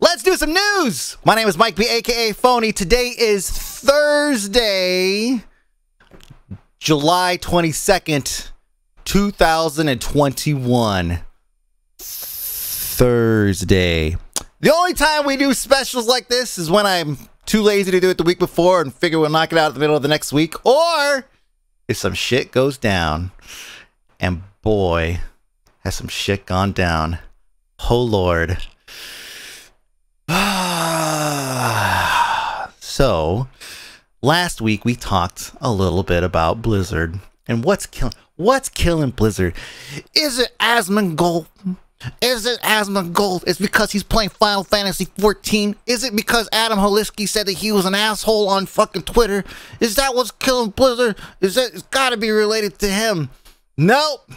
Let's do some news. My name is Mike B, aka Fony. Today is Thursday, July 22nd, 2021. Thursday. The only time we do specials like this is when I'm too lazy to do it the week before and figure we'll knock it out at the middle of the next week, or if some shit goes down. And boy, has some shit gone down. Oh Lord. so, last week we talked a little bit about Blizzard and what's killing what's killing Blizzard. Is it Asmongold? Is it Asmongold? It's because he's playing Final Fantasy 14. Is it because Adam Holisky said that he was an asshole on fucking Twitter? Is that what's killing Blizzard? Is that it's got to be related to him? Nope.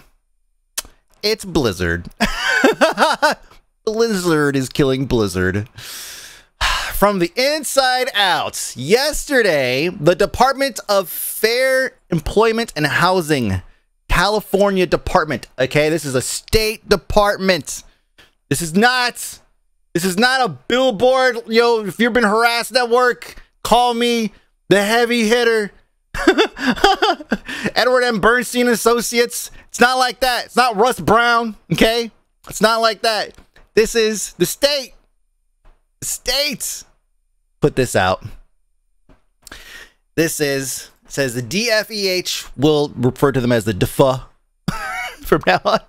It's Blizzard. Blizzard is killing Blizzard. From the inside out, yesterday, the Department of Fair Employment and Housing, California Department, okay, this is a state department. This is not, this is not a billboard. Yo, if you've been harassed at work, call me the heavy hitter. Edward M. Bernstein Associates. It's not like that. It's not Russ Brown, okay? It's not like that. This is the state. The states put this out. This is says the DFEH will refer to them as the DFA from now on.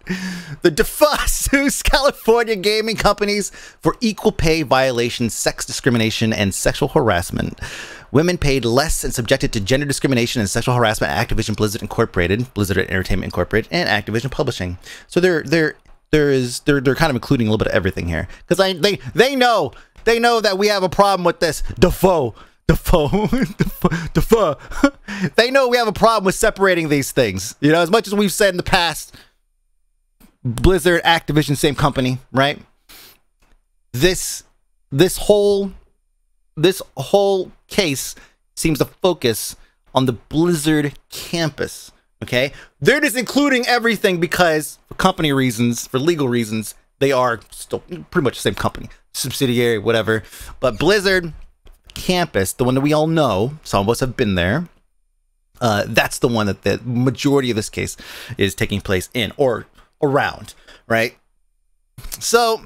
The DFA sues California gaming companies for equal pay violations, sex discrimination, and sexual harassment. Women paid less and subjected to gender discrimination and sexual harassment at Activision Blizzard Incorporated, Blizzard Entertainment Incorporated, and Activision Publishing. So they're they're there is they're they're kind of including a little bit of everything here. Because I they they know they know that we have a problem with this. Defoe. Defoe. Defoe. They know we have a problem with separating these things. You know as much as we've said in the past Blizzard Activision same company right? This this whole this whole case seems to focus on the Blizzard campus Okay. They're just including everything because for company reasons, for legal reasons, they are still pretty much the same company, subsidiary, whatever. But Blizzard campus, the one that we all know, some of us have been there. Uh, that's the one that the majority of this case is taking place in or around, right? So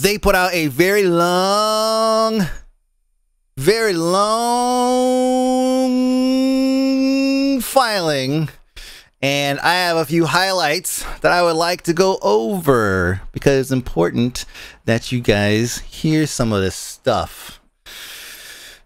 they put out a very long, very long filing and I have a few highlights that I would like to go over because it's important that you guys hear some of this stuff.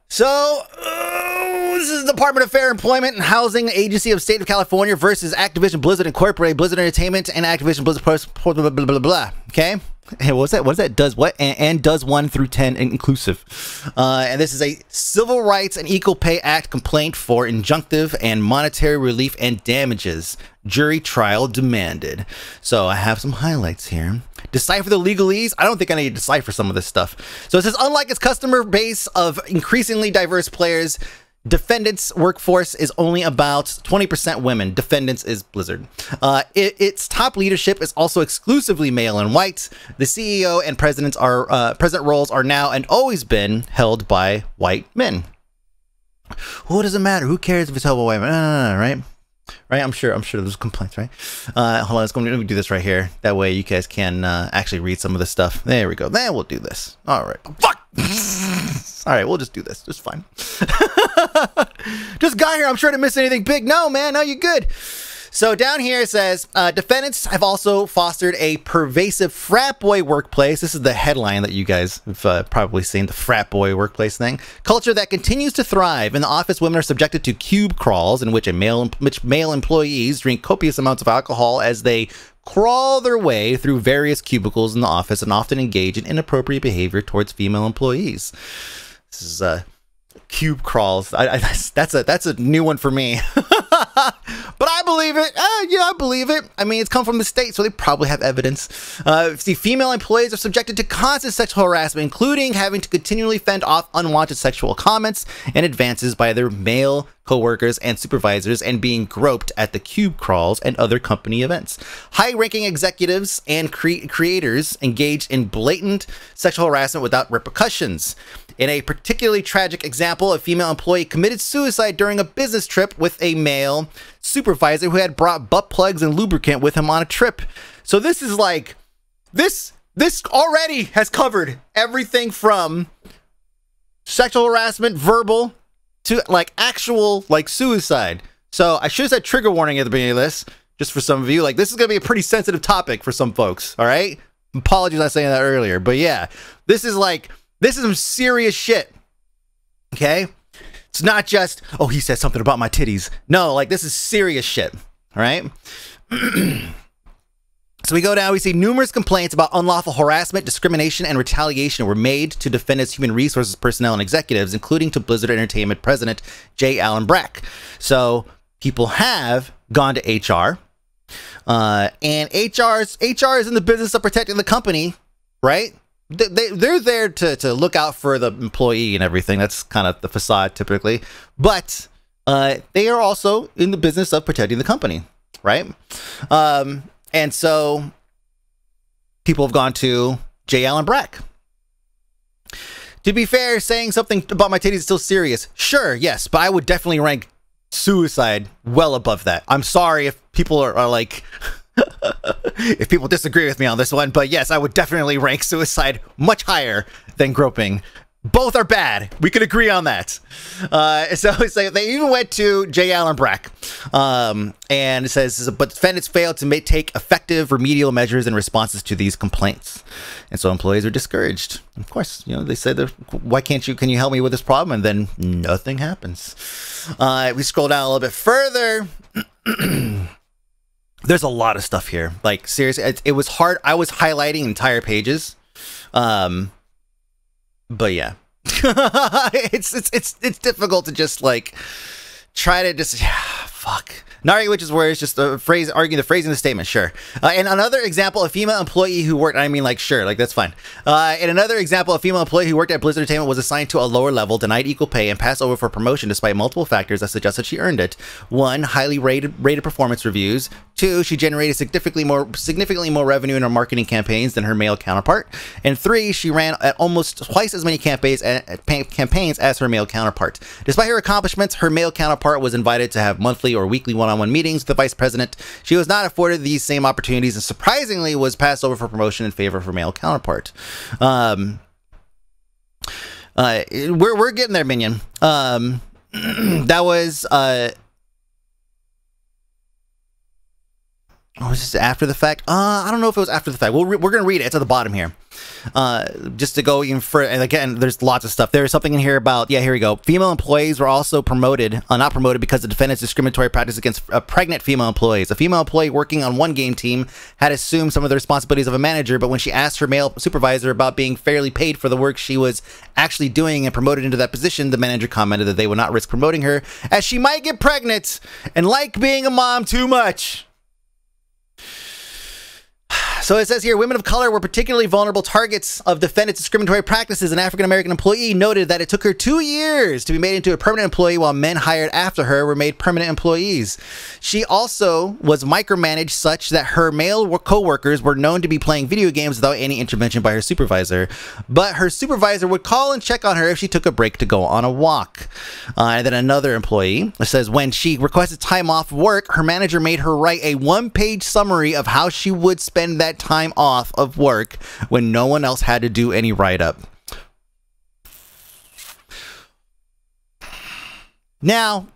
So, uh, this is Department of Fair Employment and Housing Agency of State of California versus Activision Blizzard Incorporated, Blizzard Entertainment, and Activision Blizzard, blah, blah, blah, blah, blah. Okay? Hey, what's that? What's that? Does what? And, and does one through 10 inclusive. Uh, and this is a Civil Rights and Equal Pay Act complaint for injunctive and monetary relief and damages. Jury trial demanded. So I have some highlights here. Decipher the legalese. I don't think I need to decipher some of this stuff. So it says, unlike its customer base of increasingly diverse players, Defendants workforce is only about 20% women. Defendants is Blizzard. Uh, it, its top leadership is also exclusively male and white. The CEO and presidents are uh, president roles are now and always been held by white men. What does it matter? Who cares if it's held by white men? No, no, no, right? Right? I'm sure. I'm sure there's complaints, right? Uh, hold on. Let's go. Let me do this right here. That way, you guys can uh, actually read some of the stuff. There we go. Then we'll do this. All right. Fuck. All right, we'll just do this. Just fine. just got here. I'm sure to miss anything big. No, man. No, you're good. So down here it says uh, defendants have also fostered a pervasive frat boy workplace. This is the headline that you guys have uh, probably seen the frat boy workplace thing. Culture that continues to thrive. In the office, women are subjected to cube crawls in which a male which male employees drink copious amounts of alcohol as they crawl their way through various cubicles in the office and often engage in inappropriate behavior towards female employees. This is uh, cube crawls. I, I, that's a that's a new one for me. believe it. Uh, yeah, I believe it. I mean, it's come from the state, so they probably have evidence. Uh, the female employees are subjected to constant sexual harassment, including having to continually fend off unwanted sexual comments and advances by their male coworkers, and supervisors and being groped at the cube crawls and other company events. High ranking executives and cre- creators engaged in blatant sexual harassment without repercussions. In a particularly tragic example, a female employee committed suicide during a business trip with a male supervisor who had brought butt plugs and lubricant with him on a trip. So this is like this this already has covered everything from sexual harassment, verbal, to like actual like suicide. So I should have said trigger warning at the beginning of this, just for some of you. Like this is gonna be a pretty sensitive topic for some folks. All right. Apologies on saying that earlier, but yeah, this is like this is some serious shit. Okay. It's not just oh he said something about my titties. No, like this is serious shit. All right. So we go down, we see numerous complaints about unlawful harassment, discrimination, and retaliation were made to Defendant's human resources personnel and executives, including to Blizzard Entertainment president J. Allen Brack. So people have gone to HR, uh, and HR's HR is in the business of protecting the company, right? They, they, they're there to, to look out for the employee and everything. That's kind of the facade typically. But uh, they are also in the business of protecting the company, right? Um, and so people have gone to J. Allen Brack. To be fair, saying something about my titties is still serious. Sure, yes, but I would definitely rank suicide well above that. I'm sorry if people are, are like, if people disagree with me on this one, but yes, I would definitely rank suicide much higher than groping both are bad. We could agree on that. Uh, so, they even went to Jay Allen Brack, um, and it says, but defendants failed to make, take effective remedial measures in responses to these complaints, and so employees are discouraged. Of course, you know they said, "Why can't you? Can you help me with this problem?" And then nothing happens. Uh, we scroll down a little bit further. There's a lot of stuff here. Like seriously, it, it was hard. I was highlighting entire pages. Um, but yeah, it's it's it's it's difficult to just like try to just yeah, fuck. Nari, which is where it's just a phrase, arguing the phrase in the statement, sure. Uh, and another example, a female employee who worked, I mean, like, sure, like, that's fine. Uh, and another example, a female employee who worked at Blizzard Entertainment was assigned to a lower level, denied equal pay, and passed over for promotion despite multiple factors that suggest that she earned it. One, highly rated, rated performance reviews. Two, she generated significantly more significantly more revenue in her marketing campaigns than her male counterpart. And three, she ran at almost twice as many campaigns, campaigns as her male counterpart. Despite her accomplishments, her male counterpart was invited to have monthly or weekly one-on-one meetings with the vice president. She was not afforded these same opportunities and surprisingly was passed over for promotion in favor of her male counterpart. Um, uh, we're, we're getting there, Minion. Um, that was uh, Oh, was this after the fact? Uh, I don't know if it was after the fact. We'll re- we're going to read it. It's at the bottom here. Uh, just to go even further. And again, there's lots of stuff. There's something in here about, yeah, here we go. Female employees were also promoted, uh, not promoted because of defendant's discriminatory practice against uh, pregnant female employees. A female employee working on one game team had assumed some of the responsibilities of a manager, but when she asked her male supervisor about being fairly paid for the work she was actually doing and promoted into that position, the manager commented that they would not risk promoting her as she might get pregnant and like being a mom too much. So it says here women of color were particularly vulnerable targets of defendant's discriminatory practices. An African American employee noted that it took her two years to be made into a permanent employee, while men hired after her were made permanent employees. She also was micromanaged such that her male co workers were known to be playing video games without any intervention by her supervisor. But her supervisor would call and check on her if she took a break to go on a walk. Uh, and then another employee says when she requested time off work, her manager made her write a one page summary of how she would spend that time off of work when no one else had to do any write up. Now,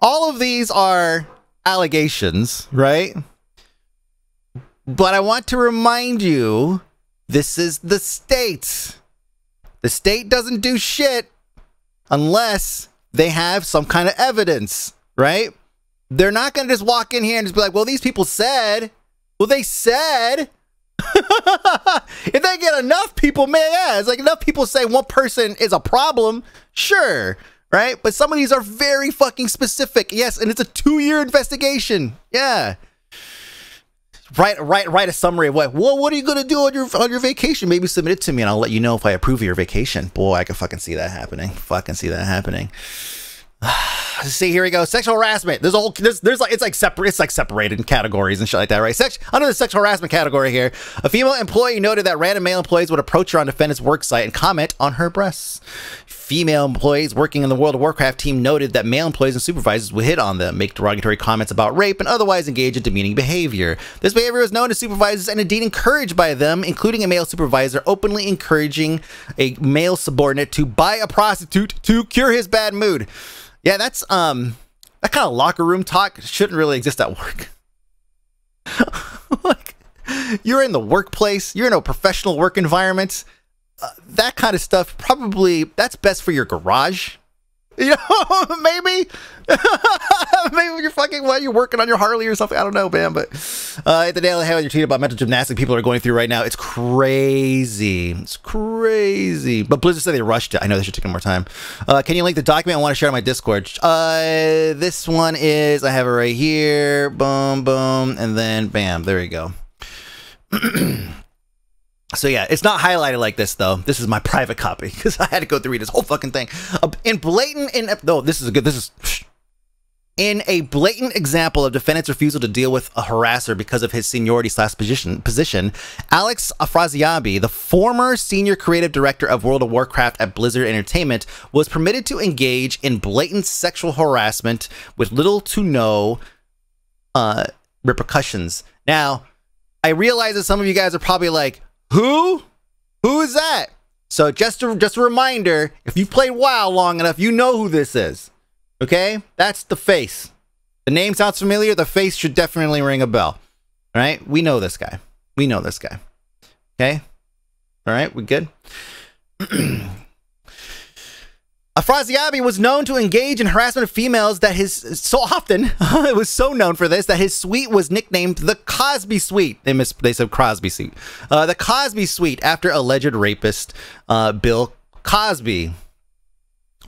all of these are allegations, right? But I want to remind you this is the state. The state doesn't do shit unless they have some kind of evidence, right? They're not going to just walk in here and just be like, well, these people said. Well, they said. if they get enough people, man, yeah, it's like enough people say one person is a problem, sure, right? But some of these are very fucking specific. Yes, and it's a two-year investigation. Yeah. Write, write, write a summary of what. Well, what are you gonna do on your on your vacation? Maybe submit it to me, and I'll let you know if I approve your vacation. Boy, I can fucking see that happening. Fucking see that happening. see here we go. Sexual harassment. There's a whole there's, there's like it's like separate it's like separated in categories and shit like that right? Sex, under the sexual harassment category here a female employee noted that random male employees would approach her on defendant's work site and comment on her breasts. Female employees working in the world of warcraft team noted that male employees and supervisors would hit on them make derogatory comments about rape and otherwise engage in demeaning behavior. This behavior was known to supervisors and indeed encouraged by them including a male supervisor openly encouraging a male subordinate to buy a prostitute to cure his bad mood yeah, that's um that kind of locker room talk shouldn't really exist at work. like you're in the workplace, you're in a professional work environment. Uh, that kind of stuff probably that's best for your garage You know, maybe, maybe you're fucking while you're working on your Harley or something. I don't know, man. But uh, at the Daily Hail, you're tweeting about mental gymnastics people are going through right now. It's crazy. It's crazy. But Blizzard said they rushed it. I know they should take more time. Uh, can you link the document? I want to share on my Discord. Uh, this one is I have it right here. Boom, boom, and then bam. There you go. So yeah, it's not highlighted like this though. This is my private copy because I had to go through this whole fucking thing. In blatant, in no, this is a good. This is in a blatant example of defendant's refusal to deal with a harasser because of his seniority slash position. Position, Alex Afrasiabi, the former senior creative director of World of Warcraft at Blizzard Entertainment, was permitted to engage in blatant sexual harassment with little to no uh, repercussions. Now, I realize that some of you guys are probably like who? Who is that? So just a, just a reminder, if you played WoW long enough, you know who this is. Okay? That's the face. The name sounds familiar. The face should definitely ring a bell. All right? We know this guy. We know this guy. Okay? All right? We good? Afrasiabi was known to engage in harassment of females that his so often it was so known for this that his suite was nicknamed the Cosby Suite. They mis they said Crosby Suite. Uh, the Cosby Suite after alleged rapist uh, Bill Cosby.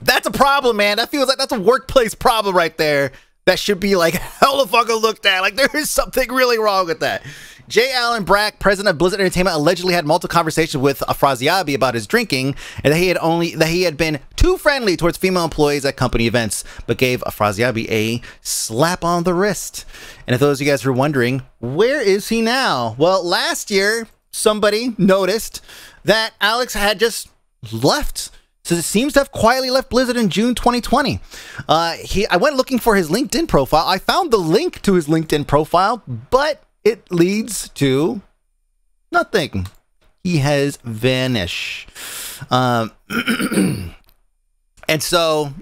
That's a problem, man. That feels like that's a workplace problem right there. That should be like hella fucking looked at. Like there is something really wrong with that. J. Allen Brack, president of Blizzard Entertainment, allegedly had multiple conversations with Afrasiabi about his drinking, and that he had only that he had been too friendly towards female employees at company events, but gave Afrasiabi a slap on the wrist. And if those of you guys were wondering, where is he now? Well, last year somebody noticed that Alex had just left. So it seems to have quietly left Blizzard in June 2020. Uh, he, I went looking for his LinkedIn profile. I found the link to his LinkedIn profile, but it leads to nothing. He has vanished. Um, and so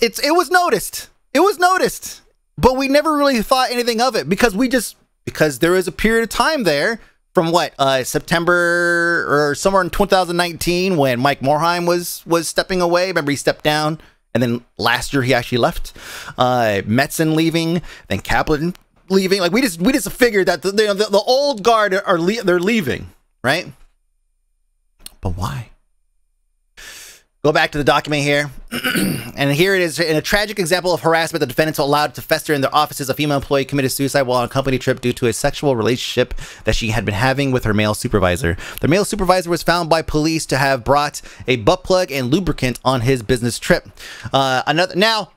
it's it was noticed. It was noticed, but we never really thought anything of it because we just because there was a period of time there from what uh, September or somewhere in 2019 when Mike Morhaime was was stepping away. Remember he stepped down, and then last year he actually left. Uh, Metzen leaving, then Kaplan leaving. Like we just we just figured that the the, the old guard are le- they're leaving, right? But why? Go back to the document here. and here it is in a tragic example of harassment, the defendants allowed to fester in their offices. A female employee committed suicide while on a company trip due to a sexual relationship that she had been having with her male supervisor. The male supervisor was found by police to have brought a butt plug and lubricant on his business trip. Uh, another now,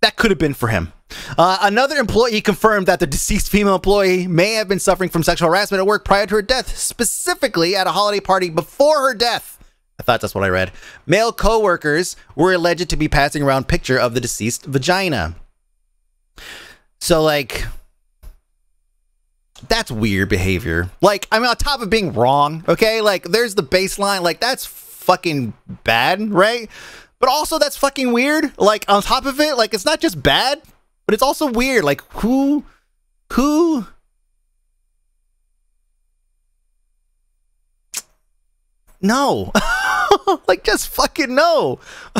that could have been for him. Uh, another employee confirmed that the deceased female employee may have been suffering from sexual harassment at work prior to her death, specifically at a holiday party before her death. I thought that's what I read. Male co-workers were alleged to be passing around picture of the deceased vagina. So like that's weird behavior. Like, I mean, on top of being wrong, okay? Like, there's the baseline. Like, that's fucking bad, right? But also, that's fucking weird. Like, on top of it, like, it's not just bad, but it's also weird. Like, who, who, no. like, just fucking no.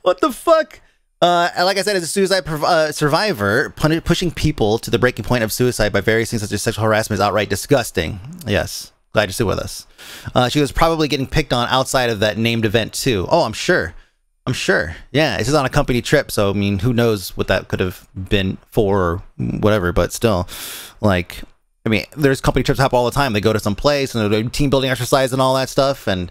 what the fuck? Uh, like I said, as a suicide uh, survivor, pushing people to the breaking point of suicide by various things such as sexual harassment is outright disgusting. Yes. Glad you're still with us. Uh, she was probably getting picked on outside of that named event too. Oh, I'm sure. I'm sure. Yeah, this is on a company trip, so I mean, who knows what that could have been for or whatever. But still, like, I mean, there's company trips happen all the time. They go to some place and they do team building exercise and all that stuff, and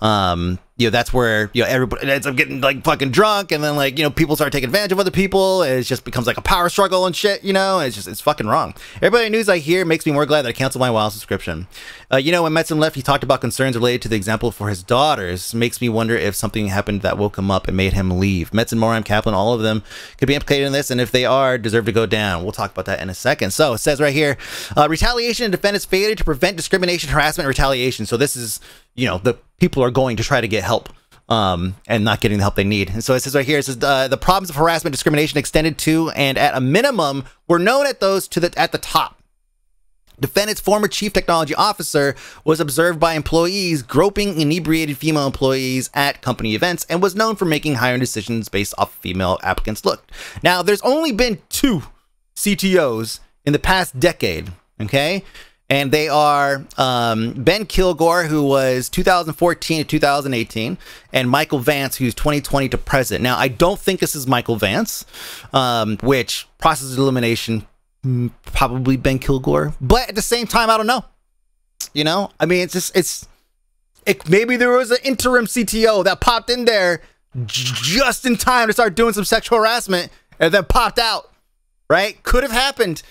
um, you know that's where you know everybody ends up getting like fucking drunk and then like you know people start taking advantage of other people and it just becomes like a power struggle and shit you know? It's just it's fucking wrong. Everybody news i hear makes me more glad that i canceled my WoW subscription. Uh, you know when metzen left he talked about concerns related to the example for his daughters. Makes me wonder if something happened that woke him up and made him leave. Metzen morhaime kaplan all of them could be implicated in this and if they are deserve to go down. We'll talk about that in a second. So it says right here uh, retaliation and defendants failure to prevent discrimination harassment retaliation. So this is you know the people are going to try to get help um, and not getting the help they need. And so it says right here, it says uh, the problems of harassment, discrimination extended to, and at a minimum, were known at those to the at the top. Defendant's former chief technology officer was observed by employees groping inebriated female employees at company events and was known for making hiring decisions based off female applicants' look. Now, there's only been two CTOs in the past decade, okay? And they are um, Ben Kilgore, who was 2014 to 2018, and Michael Vance, who's 2020 to present. Now, I don't think this is Michael Vance, um, which process elimination mm, probably Ben Kilgore, but at the same time, I don't know. You know, I mean, it's just it's it, maybe there was an interim CTO that popped in there just in time to start doing some sexual harassment and then popped out. Right? Could have happened.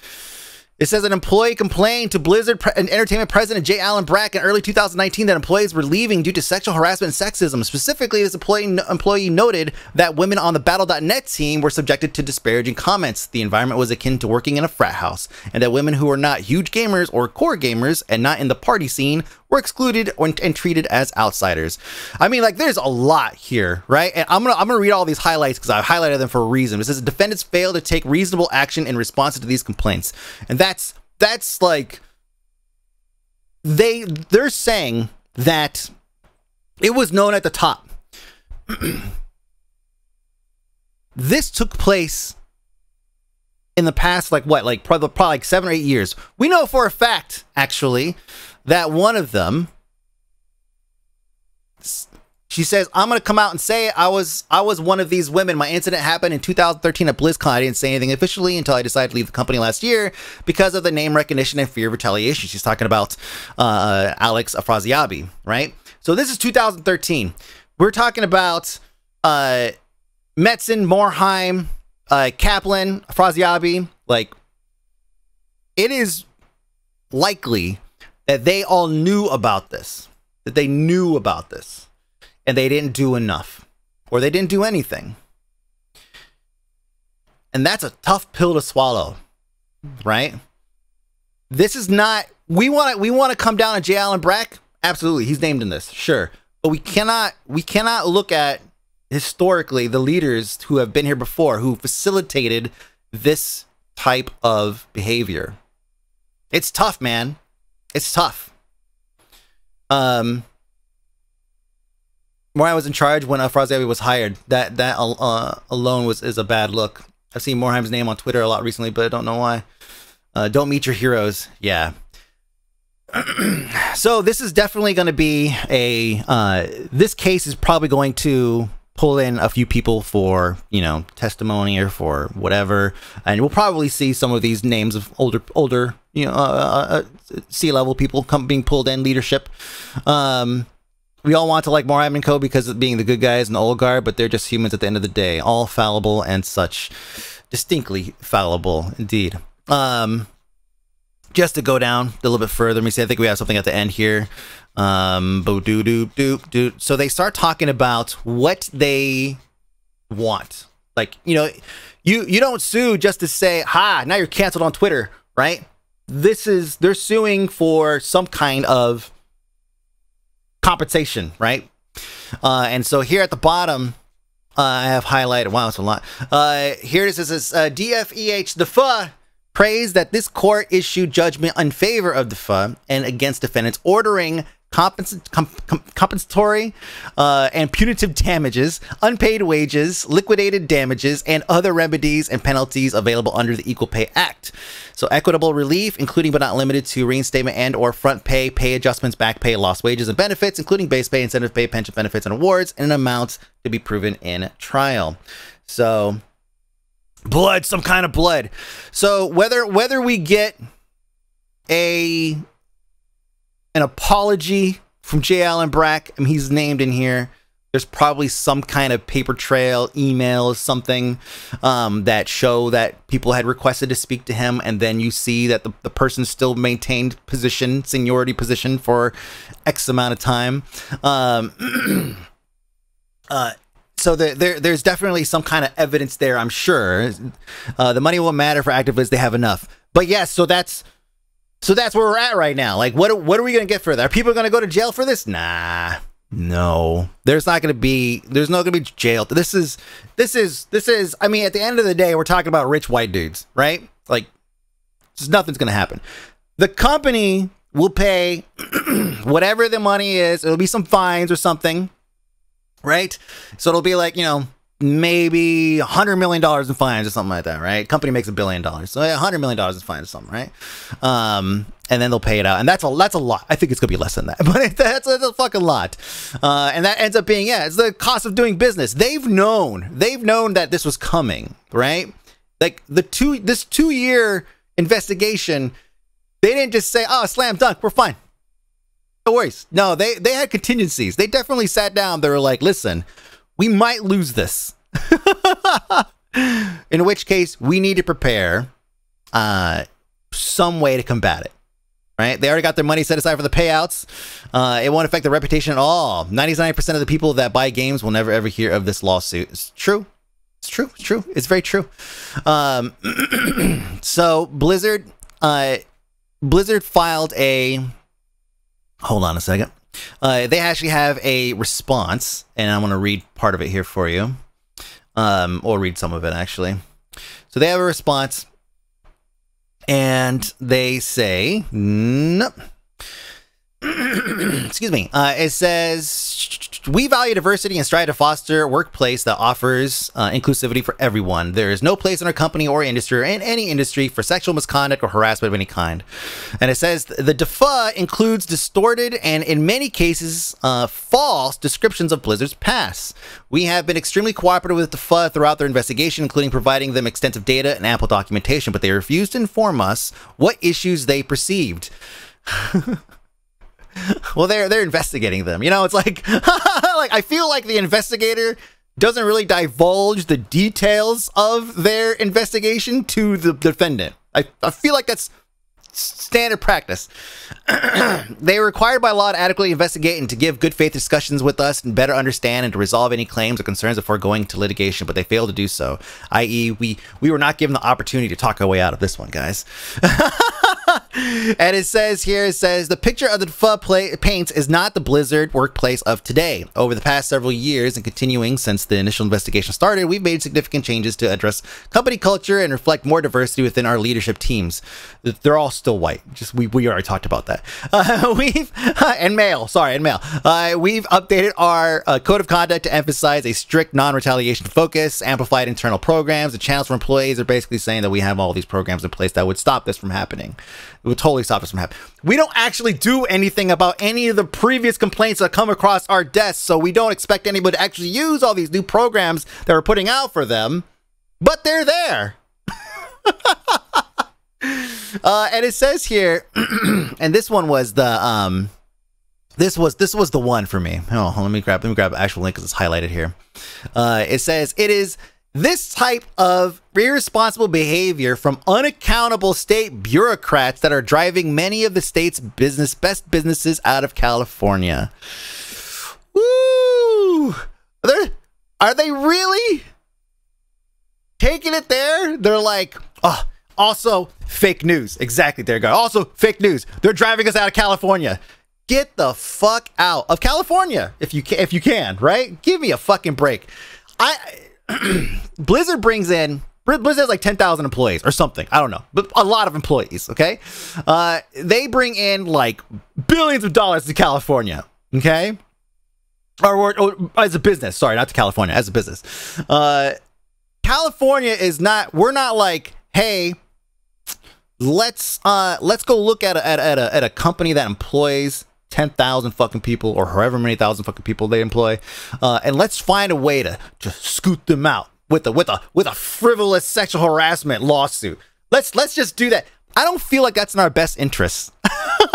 It says an employee complained to Blizzard pre- Entertainment President Jay Allen Brack in early 2019 that employees were leaving due to sexual harassment and sexism. Specifically, this employee, employee noted that women on the Battle.net team were subjected to disparaging comments. The environment was akin to working in a frat house, and that women who were not huge gamers or core gamers and not in the party scene were excluded and treated as outsiders. I mean, like, there's a lot here, right? And I'm gonna I'm gonna read all these highlights because I highlighted them for a reason. It says defendants failed to take reasonable action in response to these complaints, and that's that's like they they're saying that it was known at the top. this took place in the past like what like probably, probably like seven or eight years we know for a fact actually that one of them she says, "I'm to come out and say I was I was one of these women. My incident happened in 2013 at BlizzCon. I didn't say anything officially until I decided to leave the company last year because of the name recognition and fear of retaliation." She's talking about uh, Alex Afrasiabi, right? So this is 2013. We're talking about uh, Metzen, Morhaime, uh, Kaplan, Afrasiabi. Like, it is likely that they all knew about this, that they knew about this, and they didn't do enough, or they didn't do anything. And that's a tough pill to swallow, right? This is not we want to we want to come down to J. Allen Brack. Absolutely, he's named in this, sure, but we cannot we cannot look at historically the leaders who have been here before who facilitated this type of behavior. It's tough, man it's tough. Um, I was in charge when Afrasiabi was hired. That that uh, alone was is a bad look. I've seen Morhaime's name on Twitter a lot recently, but I don't know why. Uh, don't meet your heroes. Yeah. so this is definitely going to be a. Uh, this case is probably going to pull in a few people for you know testimony or for whatever, and we'll probably see some of these names of older older you know uh, uh, uh C level people come being pulled in leadership. Um, we all want to like Morhaime and Co because of being the good guys and the old guard, but they're just humans at the end of the day, all fallible and such, distinctly fallible indeed. Um, just to go down a little bit further, let me see. I think we have something at the end here. Um, bo doo doo doo doo. So they start talking about what they want. Like you know, you you don't sue just to say, "Ha, now you're canceled on Twitter," right? This is they're suing for some kind of compensation, right? Uh, and so here at the bottom, uh, I have highlighted. Wow, it's a lot. Uh, here it says uh, DFEH the FUH praised that this court issued judgment in favor of the FUH and against defendants, ordering compens- com- com- compensatory uh, and punitive damages, unpaid wages, liquidated damages, and other remedies and penalties available under the Equal Pay Act. So equitable relief, including but not limited to reinstatement and or front pay, pay adjustments, back pay, lost wages and benefits, including base pay, incentive pay, pension benefits, and awards, and an amount to be proven in trial. So blood, some kind of blood. So whether whether we get a an apology from J. Allen Brack. I mean, he's named in here. there's probably some kind of paper trail, email, something um, that show that people had requested to speak to him, and then you see that the, the person still maintained position, seniority position for X amount of time. Um, uh, so the, there, there's definitely some kind of evidence there, I'm sure. Uh, the money won't matter for activists; they have enough. But yes, so that's so that's where we're at right now. Like, what what are we gonna get for that? Are people gonna go to jail for this? Nah. No, there's not to be. There's not to be jail. This is, this is, this is. I mean, at the end of the day, we're talking about rich white dudes, right? Like, just nothing's to happen. The company will pay whatever the money is. It'll be some fines or something, right? So it'll be like you know maybe a hundred million dollars in fines or something like that, right? Company makes a billion dollars, so a hundred million dollars in fines or something, right? Um, and then they'll pay it out, and that's a that's a lot. I think it's gonna be less than that, but that's, that's a fucking lot. Uh, and that ends up being yeah, it's the cost of doing business. They've known, they've known that this was coming, right? Like the two this two year investigation, they didn't just say, "Oh, slam dunk, we're fine." No worries. No, they they had contingencies. They definitely sat down. They were like, "Listen." we might lose this. In which case, we need to prepare uh, some way to combat it. Right? They already got their money set aside for the payouts. Uh, it won't affect their reputation at all. 99% of the people that buy games will never ever hear of this lawsuit. It's true. It's true. It's true. It's very true. Um, so Blizzard, uh, Blizzard filed a. Hold on a second. Uh, they actually have a response, and I'm going to read part of it here for you, um, or read some of it actually. So they have a response, and they say, nope. excuse me. Uh, it says we value diversity and strive to foster a workplace that offers uh, inclusivity for everyone. There is no place in our company or industry or in any industry for sexual misconduct or harassment of any kind. And it says the DFA includes distorted and, in many cases, uh, false descriptions of Blizzard's past. We have been extremely cooperative with DFA throughout their investigation, including providing them extensive data and ample documentation, but they refused to inform us what issues they perceived. well, they're they're investigating them. You know, it's like like I feel like the investigator doesn't really divulge the details of their investigation to the defendant. I, I feel like that's standard practice. they are required by law to adequately investigate and to give good faith discussions with us and better understand and to resolve any claims or concerns before going to litigation, but they failed to do so. I.e., we we were not given the opportunity to talk our way out of this one, guys. and it says here, it says the picture of the play, paints is not the Blizzard workplace of today. Over the past several years and continuing since the initial investigation started, we've made significant changes to address company culture and reflect more diversity within our leadership teams. They're all still white. Just we, we already talked about that. Uh, we've and male, sorry, and male. Uh, we've updated our uh, code of conduct to emphasize a strict non-retaliation focus, amplified internal programs. The channels for employees are basically saying that we have all these programs in place that would stop this from happening. It would totally stop us from happening. We don't actually do anything about any of the previous complaints that come across our desks, so we don't expect anybody to actually use all these new programs that we're putting out for them. But they're there. uh, and it says here, and this one was the um, this was this was the one for me. Oh, let me grab let me grab actual link because it's highlighted here. Uh, it says it is this type of irresponsible behavior from unaccountable state bureaucrats that are driving many of the state's business best businesses out of California. Woo! Are they, are they really taking it there? They're like, oh, also fake news. Exactly, there you go. Also fake news. They're driving us out of California. Get the fuck out of California if you can, if you can, right? Give me a fucking break. I Blizzard brings in Blizzard has like 10,000 employees or something. I don't know, but a lot of employees. Okay. Uh, they bring in like billions of dollars to California. Okay. Or, or, or, as a business. Sorry, not to California, as a business. Uh, California is not, we're not like, hey, let's, uh, let's go look at a, at, at a, at a company that employs 10,000 fucking people or however many thousand fucking people they employ. Uh, and let's find a way to just scoot them out with a with a with a frivolous sexual harassment lawsuit. Let's let's just do that. I don't feel like that's in our best interest.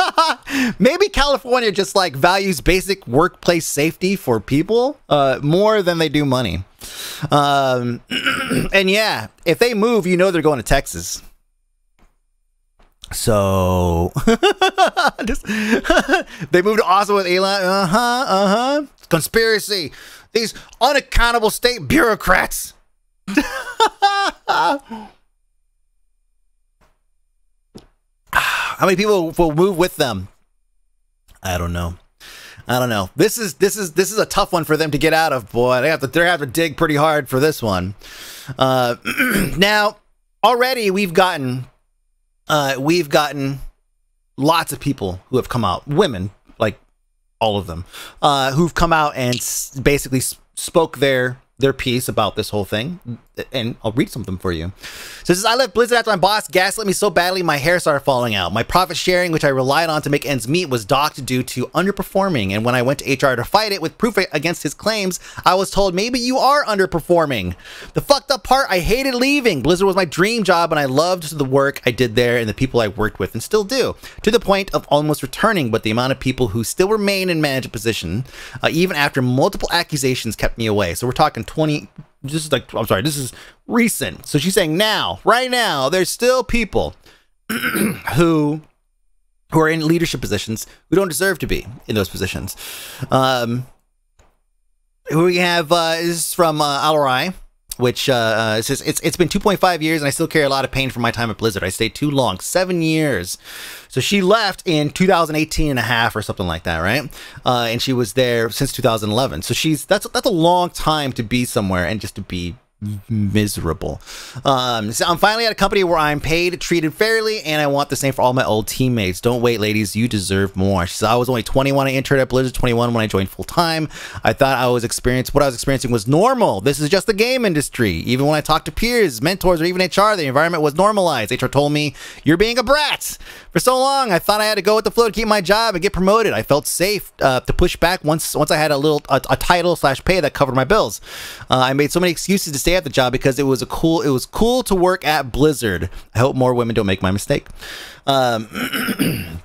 maybe California just like values basic workplace safety for people uh, more than they do money. Um, and yeah, if they move, you know they're going to Texas. So just, they moved to Austin with Elon. Uh huh. Uh huh. Conspiracy. These unaccountable state bureaucrats. How many people will move with them? I don't know. I don't know. This is this is this is a tough one for them to get out of, boy. They have to they have to dig pretty hard for this one. Uh, now, already we've gotten uh, we've gotten lots of people who have come out, women like all of them, uh, who've come out and basically spoke their their piece about this whole thing, and I'll read something for you. So says, I left Blizzard after my boss gaslit me so badly my hair started falling out. My profit sharing, which I relied on to make ends meet, was docked due to underperforming. And when I went to HR to fight it with proof against his claims, I was told maybe you are underperforming. The fucked up part, I hated leaving. Blizzard was my dream job, and I loved the work I did there and the people I worked with and still do, to the point of almost returning. But the amount of people who still remain in management position, uh, even after multiple accusations, kept me away. So we're talking 20 this is like I'm sorry, this is recent. So she's saying now, right now, there's still people who who are in leadership positions who don't deserve to be in those positions. Um, who we have uh, is from uh, Alarai which uh, uh says it's it's been 2.5 years and I still carry a lot of pain from my time at Blizzard. I stayed too long, seven years. So she left in 2018 and a half or something like that, right? Uh, and she was there since 2011. So she's that's that's a long time to be somewhere and just to be miserable. Um, so I'm finally at a company where I'm paid, treated fairly, and I want the same for all my old teammates. Don't wait, ladies. You deserve more. She said, I was only 21 when I entered at Blizzard, 21 when I joined full time. I thought I was experienced, what I was experiencing was normal. This is just the game industry. Even when I talked to peers, mentors, or even HR, the environment was normalized. HR told me, You're being a brat. For so long, I thought I had to go with the flow to keep my job and get promoted. I felt safe uh, to push back once once I had a little a, a title slash pay that covered my bills. Uh, I made so many excuses to stay at the job because it was a cool it was cool to work at Blizzard. I hope more women don't make my mistake. Um,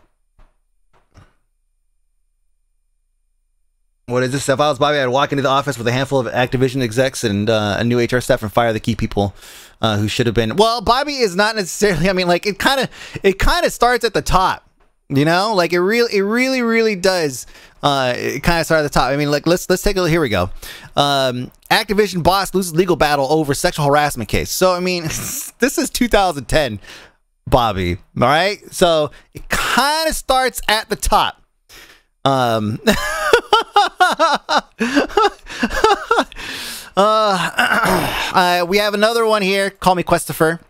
what is this? If I was Bobby, I'd walk into the office with a handful of Activision execs and uh, a new HR staff and fire the key people uh, who should have been. Well, Bobby is not necessarily. I mean, like it kind of it kind of starts at the top. You know, like it really, it really, really does. Uh, kind of start at the top. I mean, like let's let's take a look. Here we go. Um, Activision boss loses legal battle over sexual harassment case. So I mean, this is 2010, Bobby. All right, so it kind of starts at the top. Um. uh, uh, we have another one here. Call me Christopher.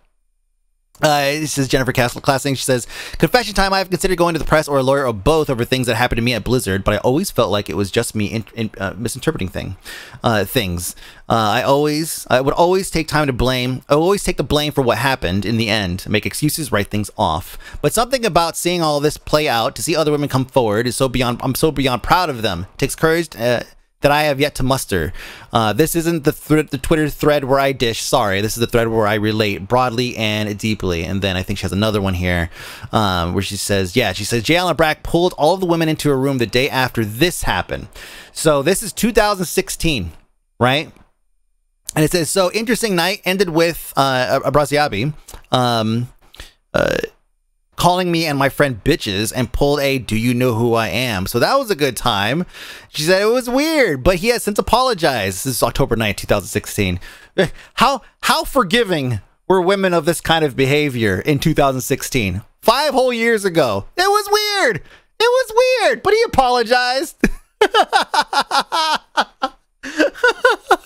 Uh, this is Jennifer Castle Klasing. She says, Confession time. I've considered going to the press or a lawyer or both over things that happened to me at Blizzard, but I always felt like it was just me in, in, uh, misinterpreting thing, uh, things. Uh, I always, I would always take time to blame. I always take the blame for what happened in the end, make excuses, write things off. But something about seeing all this play out, to see other women come forward, is so beyond. I'm so beyond proud of them. It takes courage uh, that I have yet to muster. Uh, this isn't the, th- the Twitter thread where I dish. Sorry, this is the thread where I relate broadly and deeply. And then I think she has another one here um, where she says, yeah, she says, J. Allen Brack pulled all of the women into a room the day after this happened. So this is 2016, right? And it says, so interesting night ended with uh, Afrasiabi. Um, uh, calling me and my friend bitches and pulled a do you know who I am? So that was a good time. She said it was weird, but he has since apologized. This is October 9th, 2016. How how forgiving were women of this kind of behavior in 2016? Five whole years ago. It was weird. It was weird, but he apologized.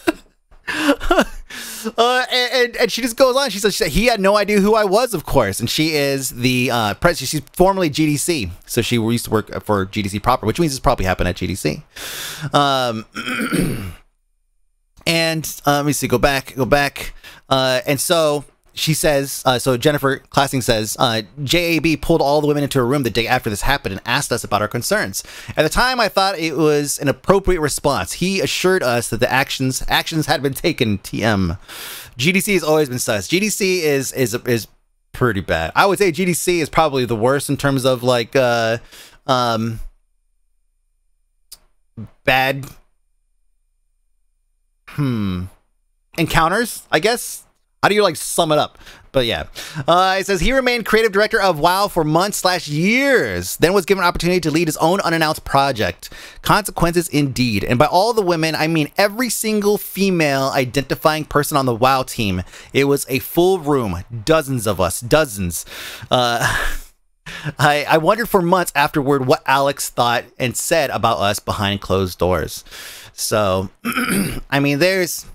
Uh, and, and, she just goes on. She says he had no idea who I was, of course, and she is the uh, president. She's formerly GDC, so she used to work for GDC proper, which means it's probably happened at GDC. Um, and uh, let me see. Go back. Go back. Uh, and so she says, uh, so Jennifer Klasing says, uh, JAB pulled all the women into a room the day after this happened and asked us about our concerns. At the time, I thought it was an appropriate response. He assured us that the actions actions had been taken. TM. GDC has always been sus. GDC is is is pretty bad. I would say GDC is probably the worst in terms of like uh um bad hmm encounters, I guess. How do you like sum it up? But yeah, uh, it says he remained creative director of WoW for months slash years, then was given an opportunity to lead his own unannounced project. Consequences indeed, and by all the women, I mean every single female identifying person on the WoW team. It was a full room, dozens of us, dozens. Uh, I, I wondered for months afterward what Alex thought and said about us behind closed doors. So, I mean, there's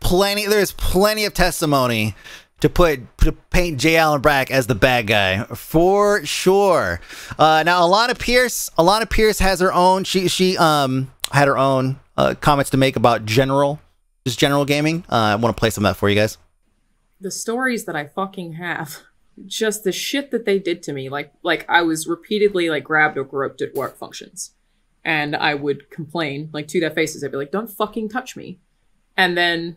plenty there's plenty of testimony to put to paint J. Allen Brack as the bad guy for sure. Uh, now Alanah Pearce, Alanah Pearce has her own. She she um had her own uh, comments to make about general just general gaming. Uh, I want to play some of that for you guys. The stories that I fucking have, just the shit that they did to me. Like like I was repeatedly like grabbed or groped at work functions, and I would complain like to their faces. I'd be like, "Don't fucking touch me." And then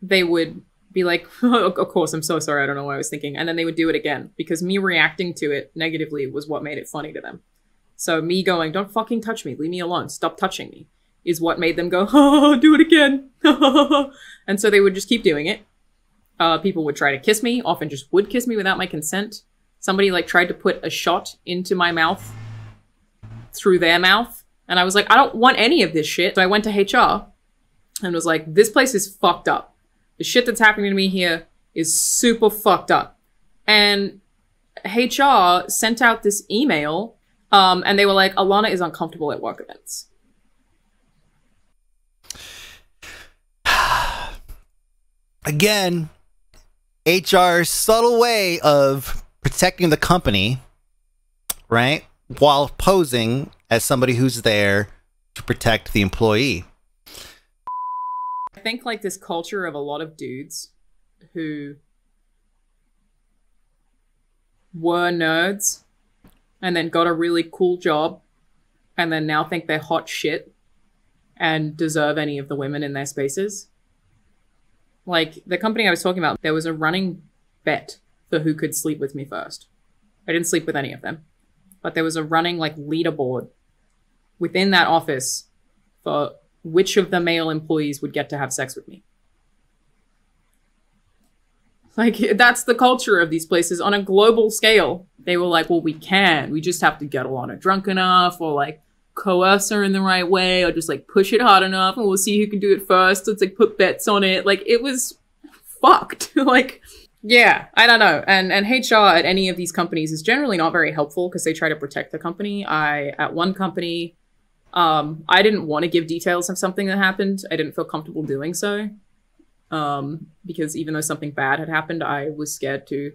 they would be like, of course, I'm so sorry. I don't know what I was thinking. And then they would do it again because me reacting to it negatively was what made it funny to them. So me going, don't fucking touch me. Leave me alone. Stop touching me is what made them go, oh, do it again. and so they would just keep doing it. Uh, people would try to kiss me, often just would kiss me without my consent. Somebody like tried to put a shot into my mouth through their mouth. And I was like, I don't want any of this shit. So I went to HR and was like, this place is fucked up. The shit that's happening to me here is super fucked up. And HR sent out this email, um, and they were like, Alanah is uncomfortable at work events. Again, HR's subtle way of protecting the company, right? While posing as somebody who's there to protect the employee think like this culture of a lot of dudes who were nerds and then got a really cool job and then now think they're hot shit and deserve any of the women in their spaces. Like the company I was talking about, there was a running bet for who could sleep with me first. I didn't sleep with any of them, but there was a running like leaderboard within that office for which of the male employees would get to have sex with me. Like, that's the culture of these places on a global scale. They were like, well, we can. We just have to get Alanah drunk enough, or like coerce her in the right way, or just like push it hard enough, and we'll see who can do it first. Let's like put bets on it. Like, it was fucked. like, yeah, I don't know. And and HR at any of these companies is generally not very helpful because they try to protect the company. I at one company um, I didn't want to give details of something that happened. I didn't feel comfortable doing so. Um, because even though something bad had happened, I was scared to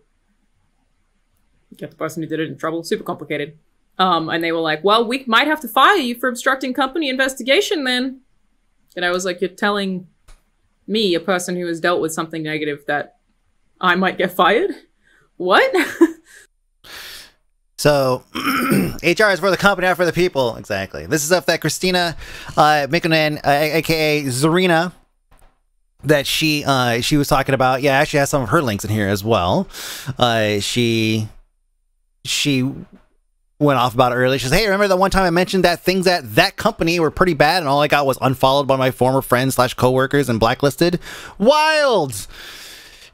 get the person who did it in trouble. Super complicated. Um, and they were like, well, we might have to fire you for obstructing company investigation then. And I was like, you're telling me, a person who has dealt with something negative, that I might get fired? What? So HR is for the company, not for the people. Exactly. This is stuff that Christina uh, Mikkonen, uh, aka Zarina, that she uh, she was talking about. Yeah, I actually has some of her links in here as well. Uh, she she went off about it earlier. She says, "Hey, remember that one time I mentioned that things at that company were pretty bad, and all I got was unfollowed by my former friends slash coworkers and blacklisted? Wild."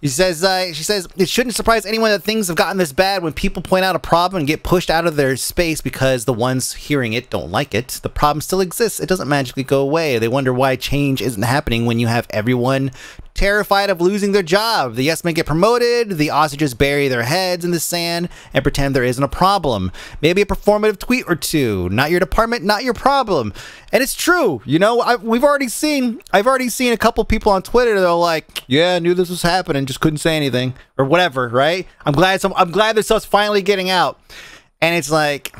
He says, uh, she says, it shouldn't surprise anyone that things have gotten this bad when people point out a problem and get pushed out of their space because the ones hearing it don't like it. The problem still exists. It doesn't magically go away. They wonder why change isn't happening when you have everyone terrified of losing their job. The yes men get promoted, the ostriches bury their heads in the sand and pretend there isn't a problem. Maybe a performative tweet or two. Not your department, not your problem. And it's true. You know, I, we've already seen, I've already seen a couple people on Twitter that are like, yeah, I knew this was happening, just couldn't say anything or whatever, right? I'm glad some, I'm glad this stuff's finally getting out. And it's like,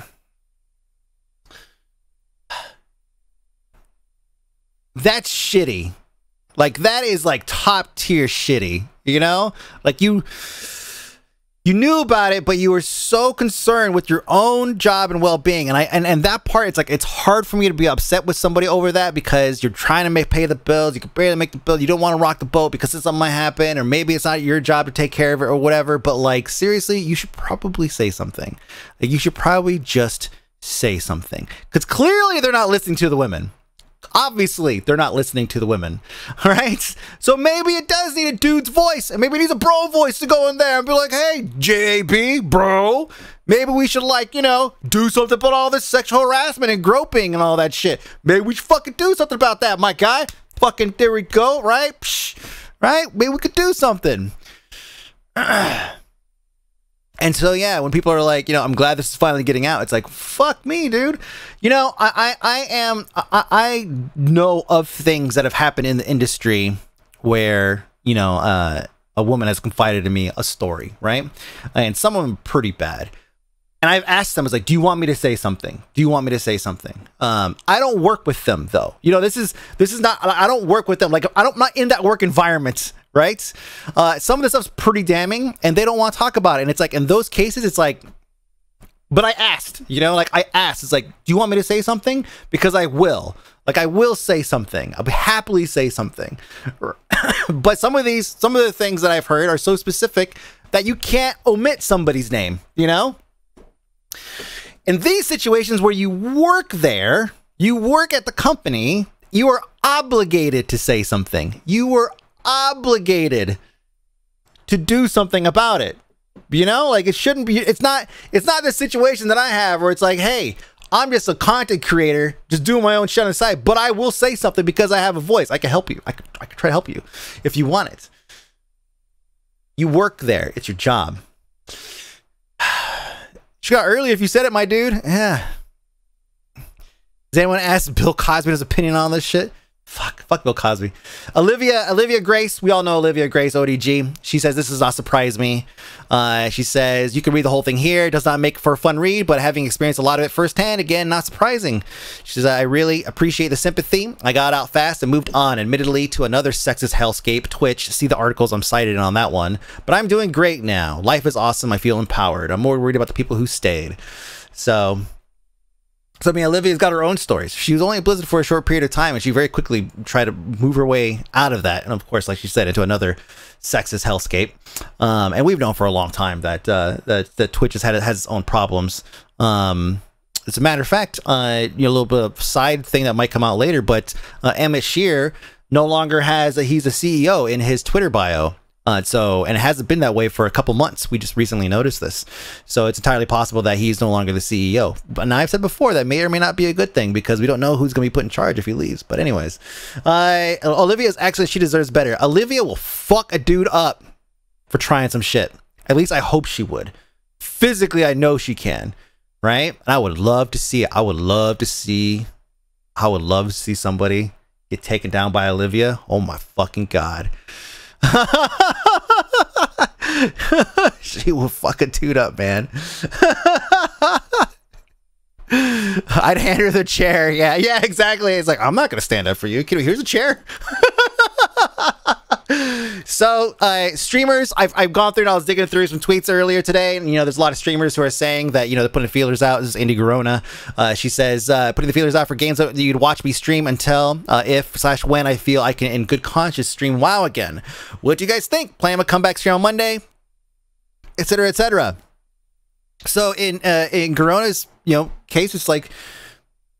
that's shitty like that is like top tier shitty, you know? Like you you knew about it, but you were so concerned with your own job and well-being. And I and, and that part, it's like it's hard for me to be upset with somebody over that because you're trying to make pay the bills. You can barely make the bill. You don't want to rock the boat because something might happen, or maybe it's not your job to take care of it or whatever. But like seriously, you should probably say something. Like you should probably just say something because clearly they're not listening to the women obviously they're not listening to the women all right? So maybe it does need a dude's voice and maybe it needs a bro voice to go in there and be like hey jab bro. Maybe we should like you know do something about all this sexual harassment and groping and all that shit. Maybe we should fucking do something about that my guy. Fucking there we go right? Psh, right? Maybe we could do something And so yeah, when people are like, you know, I'm glad this is finally getting out. It's like, fuck me, dude. You know, I I, I am I, I know of things that have happened in the industry where you know uh, a woman has confided to me a story, right? And some of them pretty bad. And I've asked them, I was like, do you want me to say something? Do you want me to say something? Um, I don't work with them though. You know, this is this is not. I don't work with them. Like I don't I'm not in that work environment right? Uh, some of the stuff's pretty damning, and they don't want to talk about it. And it's like in those cases, it's like, but I asked, you know, like I asked. It's like, do you want me to say something? Because I will. Like I will say something. I'll happily say something. but some of these, some of the things that I've heard are so specific that you can't omit somebody's name. You know. In these situations where you work there, you work at the company, you are obligated to say something. You were obligated to do something about it. You know, like it shouldn't be. It's not. It's not the situation that I have where it's like, hey, I'm just a content creator, just doing my own shit on the side. But I will say something because I have a voice. I can help you. I can, I can try to help you if you want it. You work there. It's your job. You got early if you said it, my dude. Yeah. Does anyone ask Bill Cosby his opinion on this shit? Fuck, fuck Bill Cosby. Olivia, Olivia Grace. We all know Olivia Grace, ODG. She says this does not surprise me. Uh, she says you can read the whole thing here. It does not make for a fun read, but having experienced a lot of it firsthand, again, not surprising. She says I really appreciate the sympathy. I got out fast and moved on, admittedly, to another sexist hellscape. Twitch. See the articles I'm cited on that one, but I'm doing great now. Life is awesome. I feel empowered. I'm more worried about the people who stayed. So so I mean, Olivia's got her own stories. She was only at Blizzard for a short period of time, and she very quickly tried to move her way out of that, and of course, like she said, into another sexist hellscape. Um, and we've known for a long time that uh, that, that Twitch has had has its own problems. Um, as a matter of fact, uh, you know, a little bit of side thing that might come out later, but uh, Emmett Shear no longer has a, he's a CEO in his Twitter bio. Uh, so, and it hasn't been that way for a couple months. We just recently noticed this. So it's entirely possible that he's no longer the CEO. And I've said before that may or may not be a good thing because we don't know who's going to be put in charge if he leaves. But anyways, uh, Olivia's actually, she deserves better. Olivia will fuck a dude up for trying some shit. At least I hope she would. Physically, I know she can. Right? And I would love to see it. I would love to see, I would love to see somebody get taken down by Olivia. Oh my fucking God. she will fuck a dude up, man. I'd hand her the chair. Yeah, yeah, exactly. It's like, I'm not going to stand up for you. Here's a chair. so, uh, streamers, I've, I've gone through and I was digging through some tweets earlier today. And, you know, there's a lot of streamers who are saying that, you know, they're putting feelers out. This is Indy Garona. Uh, she says, uh, putting the feelers out for games that you'd watch me stream until, uh, if slash when I feel I can, in good conscience, stream WoW again. What do you guys think? Plan a comeback stream on Monday, etc., etc. So, in, uh, in Garona's, you know, case, it's like,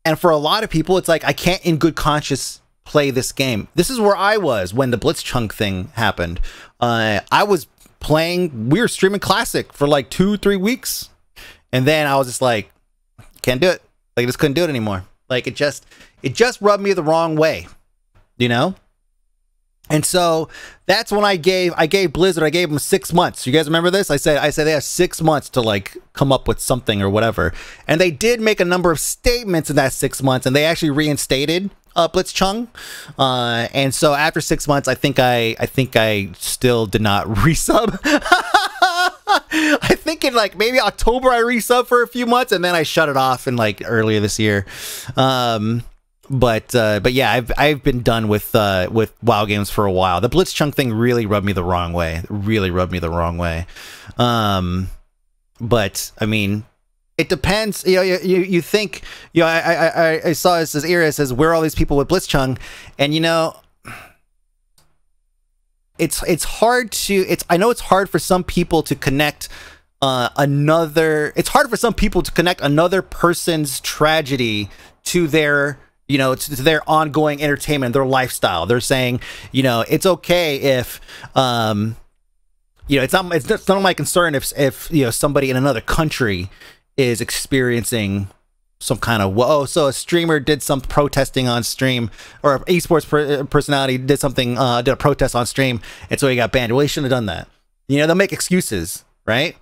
and for a lot of people, it's like, I can't, in good conscience, play this game. This is where I was when the Blitzchung thing happened. Uh, I was playing, we were streaming Classic for like two, three weeks. And then I was just like, can't do it. Like, I just couldn't do it anymore. Like, it just, it just rubbed me the wrong way, you know? And so that's when I gave I gave Blizzard I gave them six months. You guys remember this? I said I said they have six months to like come up with something or whatever. And they did make a number of statements in that six months, and they actually reinstated uh, Blitzchung. Uh, and so after six months, I think I I think I still did not resub. I think in like maybe October I resub for a few months and then I shut it off in like earlier this year. Um, but uh, but yeah, I've I've been done with uh, with WoW games for a while. The Blitz Blitzchung thing really rubbed me the wrong way. Really rubbed me the wrong way. Um, but I mean, it depends. You know, you, you, think, you know, I, I, I, I saw this as era says, where are all these people with Blitzchung? And, you know, it's, it's hard to, it's, I know it's hard for some people to connect uh, another, it's hard for some people to connect another person's tragedy to their, you know, to, to their ongoing entertainment, their lifestyle. They're saying, you know, it's okay if, um, you know, it's not, it's not my concern if, if, you know, somebody in another country is experiencing some kind of whoa so a streamer did some protesting on stream or esports per- uh, personality did something uh did a protest on stream and so he got banned. Well he shouldn't have done that. You know they'll make excuses right?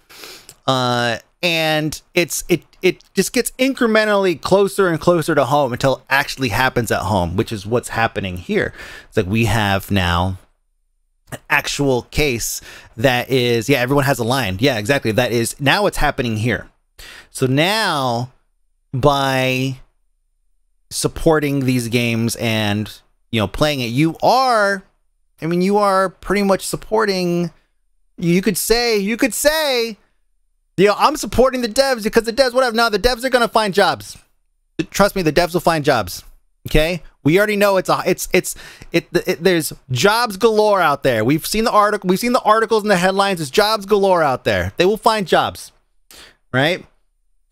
Uh and it's it it just gets incrementally closer and closer to home until it actually happens at home which is what's happening here. It's like we have now an actual case that is yeah everyone has a line. Yeah exactly. That is now it's happening here so now, by supporting these games and you know playing it, you are, I mean, you are pretty much supporting. You could say, you could say, you know, I'm supporting the devs because the devs, whatever. Now the devs are gonna find jobs. Trust me, the devs will find jobs. Okay, we already know it's a it's it's it, it, there's jobs galore out there. We've seen the article, we've seen the articles and the headlines. There's jobs galore out there. They will find jobs, right?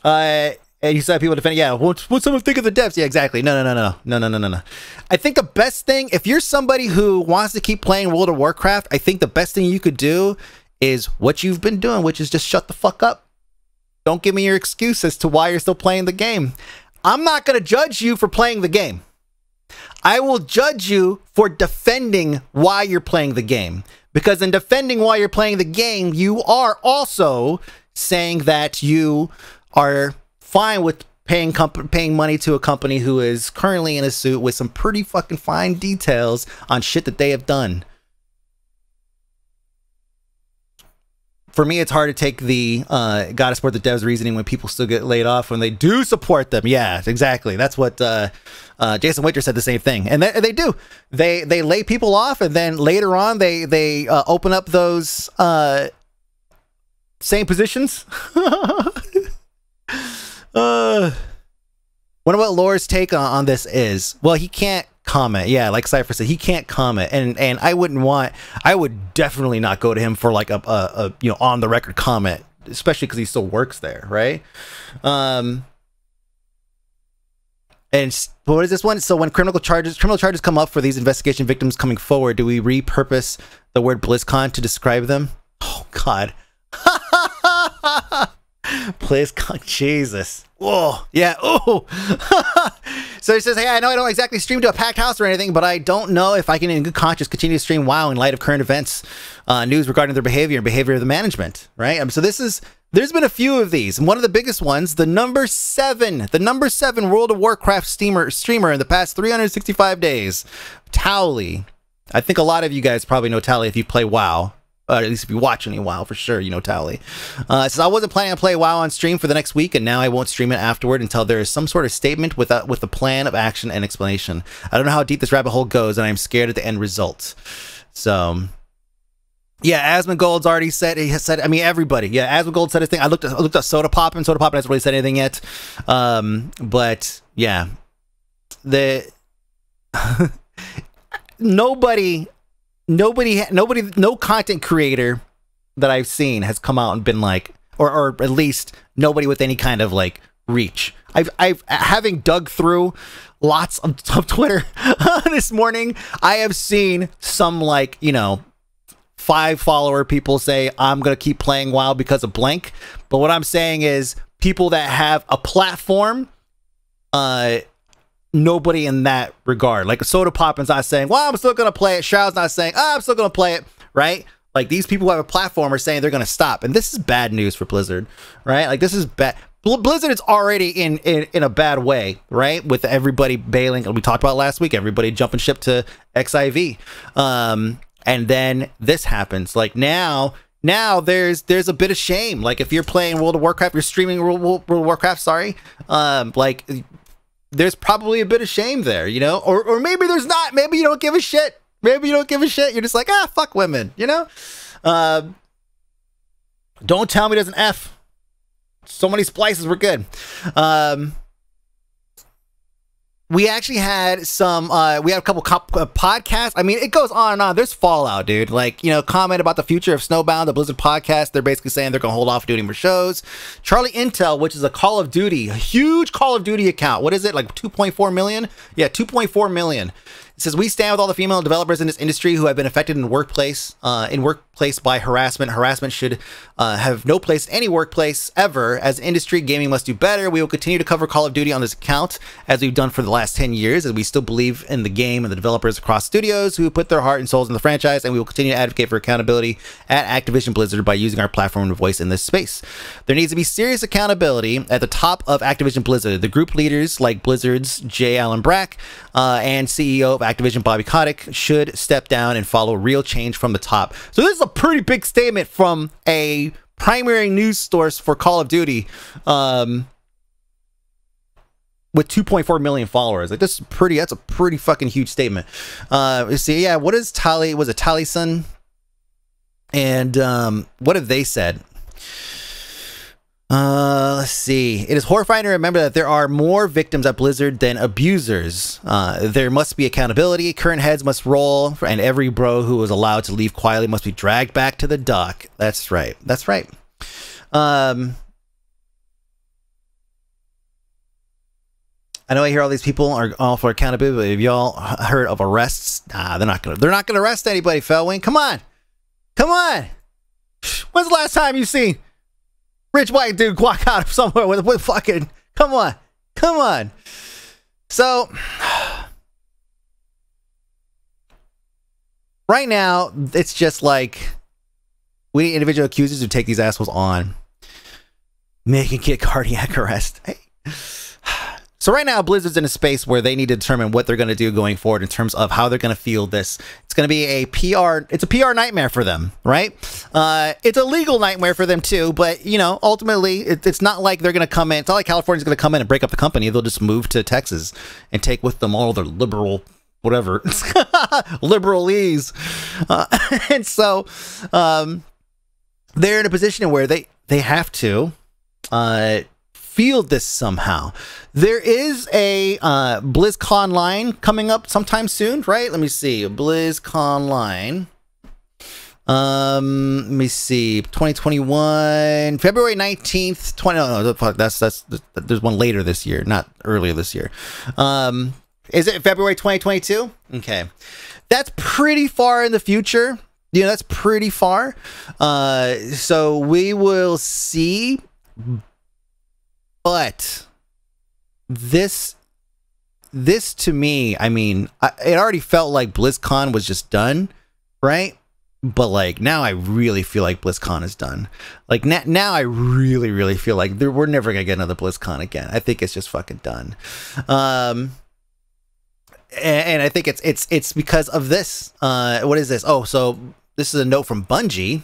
Uh, and you saw people defending, yeah, what, what someone think of the devs? Yeah, exactly. No, no, no, no, no, no, no, no, no. I think the best thing, if you're somebody who wants to keep playing World of Warcraft, I think the best thing you could do is what you've been doing, which is just shut the fuck up. Don't give me your excuse as to why you're still playing the game. I'm not going to judge you for playing the game. I will judge you for defending why you're playing the game. Because in defending why you're playing the game, you are also saying that you are fine with paying comp- paying money to a company who is currently in a suit with some pretty fucking fine details on shit that they have done. For me, it's hard to take the uh, gotta support the devs reasoning when people still get laid off when they do support them. Yeah, exactly. That's what uh, uh, Jason Winter said the same thing, and they, they, do. They they lay people off, and then later on they they uh, open up those uh, same positions. Uh, what about Lore's take on, on this is? Well, he can't comment. Yeah, like Cypher said, he can't comment, and and I wouldn't want. I would definitely not go to him for like a, a, a you know on the record comment, especially because he still works there, right? Um. And what is this one? So when criminal charges criminal charges come up for these investigation victims coming forward, do we repurpose the word BlizzCon to describe them? Oh God. Please, God, Jesus. Oh, yeah. Oh. so he says, Hey, I know I don't exactly stream to a packed house or anything, but I don't know if I can, in good conscience, continue to stream WoW in light of current events, uh, news regarding their behavior and behavior of the management, right? Um, so this is, there's been a few of these. And one of the biggest ones, the number seven, the number seven World of Warcraft steamer, streamer in the past 365 days, Towley. I think a lot of you guys probably know Tally if you play WoW uh, at least if you watch any WoW for sure, you know Tally. Uh, says I wasn't planning on play WoW on stream for the next week, and now I won't stream it afterward until there is some sort of statement with a with a plan of action and explanation. I don't know how deep this rabbit hole goes, and I'm scared at the end result. So. Yeah, Asmongold's already said he has said. I mean, everybody. Yeah, Asmongold said his thing. I looked at I looked at Soda Pop, and Soda Pop hasn't really said anything yet. Um, but yeah, the nobody nobody, nobody, no content creator that I've seen has come out and been like, or, or at least nobody with any kind of like reach. I've, I've having dug through lots of, of Twitter this morning, I have seen some like you know five follower people say I'm gonna keep playing WoW because of blank. But what I'm saying is people that have a platform, uh, nobody in that regard. Like Sodapoppin's not saying, well, I'm still gonna play it. Shroud's not saying, oh, I'm still gonna play it, right? Like these people who have a platform are saying they're gonna stop, and this is bad news for Blizzard, right? Like this is bad. Blizzard is already in, in in a bad way, right? With everybody bailing, and we talked about last week, everybody jumping ship to XIV, um, and then this happens. Like now, now there's there's a bit of shame. Like if you're playing World of Warcraft, you're streaming World, World of Warcraft, sorry, um, like there's probably a bit of shame there, you know? Or or maybe there's not. Maybe you don't give a shit. Maybe you don't give a shit. You're just like, ah, fuck women, you know? Uh, Don't tell me there's an F. So many splices were good. Um, we actually had some uh we had a couple uh, podcasts. I mean it goes on and on. There's fallout dude. Like you know comment about the future of snowbound the blizzard podcast. They're basically saying they're gonna hold off doing more shows. Charlie intel which is a call of duty a huge call of duty account. What is it? Like 2.4 million? Yeah 2.4 million it says we stand with all the female developers in this industry who have been affected in workplace, uh, in workplace by harassment. Harassment should uh, have no place in any workplace ever. As industry, gaming must do better. We will continue to cover Call of Duty on this account as we've done for the last ten years, as we still believe in the game and the developers across studios who put their heart and souls in the franchise, and we will continue to advocate for accountability at Activision Blizzard by using our platform and voice in this space. There needs to be serious accountability at the top of Activision Blizzard. The group leaders like Blizzard's J. Allen Brack uh, and CEO of Activision Bobby Kotick should step down and follow real change from the top. So this is a pretty big statement from a primary news source for Call of Duty. Um, with 2.4 million followers, like this is pretty. That's a pretty fucking huge statement. Uh, see, yeah. What is Tally? Was it Taliesin? And um, what have they said? Uh, let's see. It is horrifying to remember that there are more victims at Blizzard than abusers. Uh, there must be accountability. Current heads must roll, and every bro who was allowed to leave quietly must be dragged back to the dock. That's right. That's right. Um, I know I hear all these people are all for accountability. Have y'all heard of arrests? Nah, they're not gonna. They're not gonna arrest anybody. Felwing, come on, come on. When's the last time you seen? Rich white dude walk out of somewhere with, with fucking come on come on. So right now it's just like we need individual accusers who take these assholes on. Make and get cardiac arrest. Hey so right now, Blizzard's in a space where they need to determine what they're going to do going forward in terms of how they're going to feel this. It's going to be a PR. It's a PR nightmare for them, right? Uh, it's a legal nightmare for them too. But you know, ultimately, it, it's not like they're going to come in. It's not like California's going to come in and break up the company. They'll just move to Texas and take with them all their liberal whatever liberalese uh, and so um, they're in a position where they they have to uh, field this somehow. There is a uh, BlizzConline coming up sometime soon, right? Let me see. BlizzConline. Um, let me see. 2021, February 19th, 20. No, no, that's, that's, there's one later this year, not earlier this year. Um, is it February 2022? Okay. That's pretty far in the future. You know, that's pretty far. Uh, so we will see. But this this to me, I mean, I, it already felt like BlizzCon was just done, right? But like now, I really feel like BlizzCon is done. Like na- now, I really, really feel like there, we're never gonna get another BlizzCon again. I think it's just fucking done. Um, and, and I think it's it's it's because of this. Uh, what is this? Oh, so this is a note from Bungie.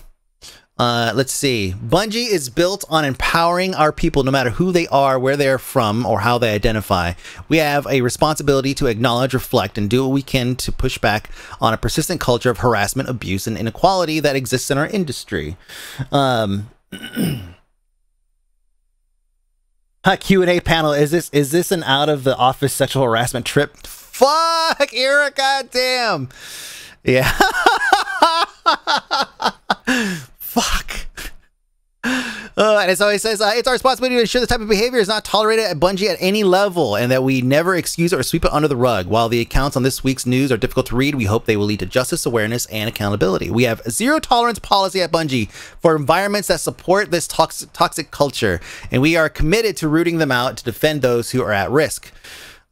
Uh, let's see. Bungie is built on empowering our people, no matter who they are, where they are from, or how they identify. We have a responsibility to acknowledge, reflect, and do what we can to push back on a persistent culture of harassment, abuse, and inequality that exists in our industry. Um, Q and A panel. Is this is this an out of the office sexual harassment trip? Fuck, Era, goddamn. Yeah. fuck. Uh, and so he says, uh, it's our responsibility to ensure this type of behavior is not tolerated at Bungie at any level and that we never excuse or sweep it under the rug. While the accounts on this week's news are difficult to read, we hope they will lead to justice, awareness, and accountability. We have a zero tolerance policy at Bungie for environments that support this toxic, toxic culture, and we are committed to rooting them out to defend those who are at risk.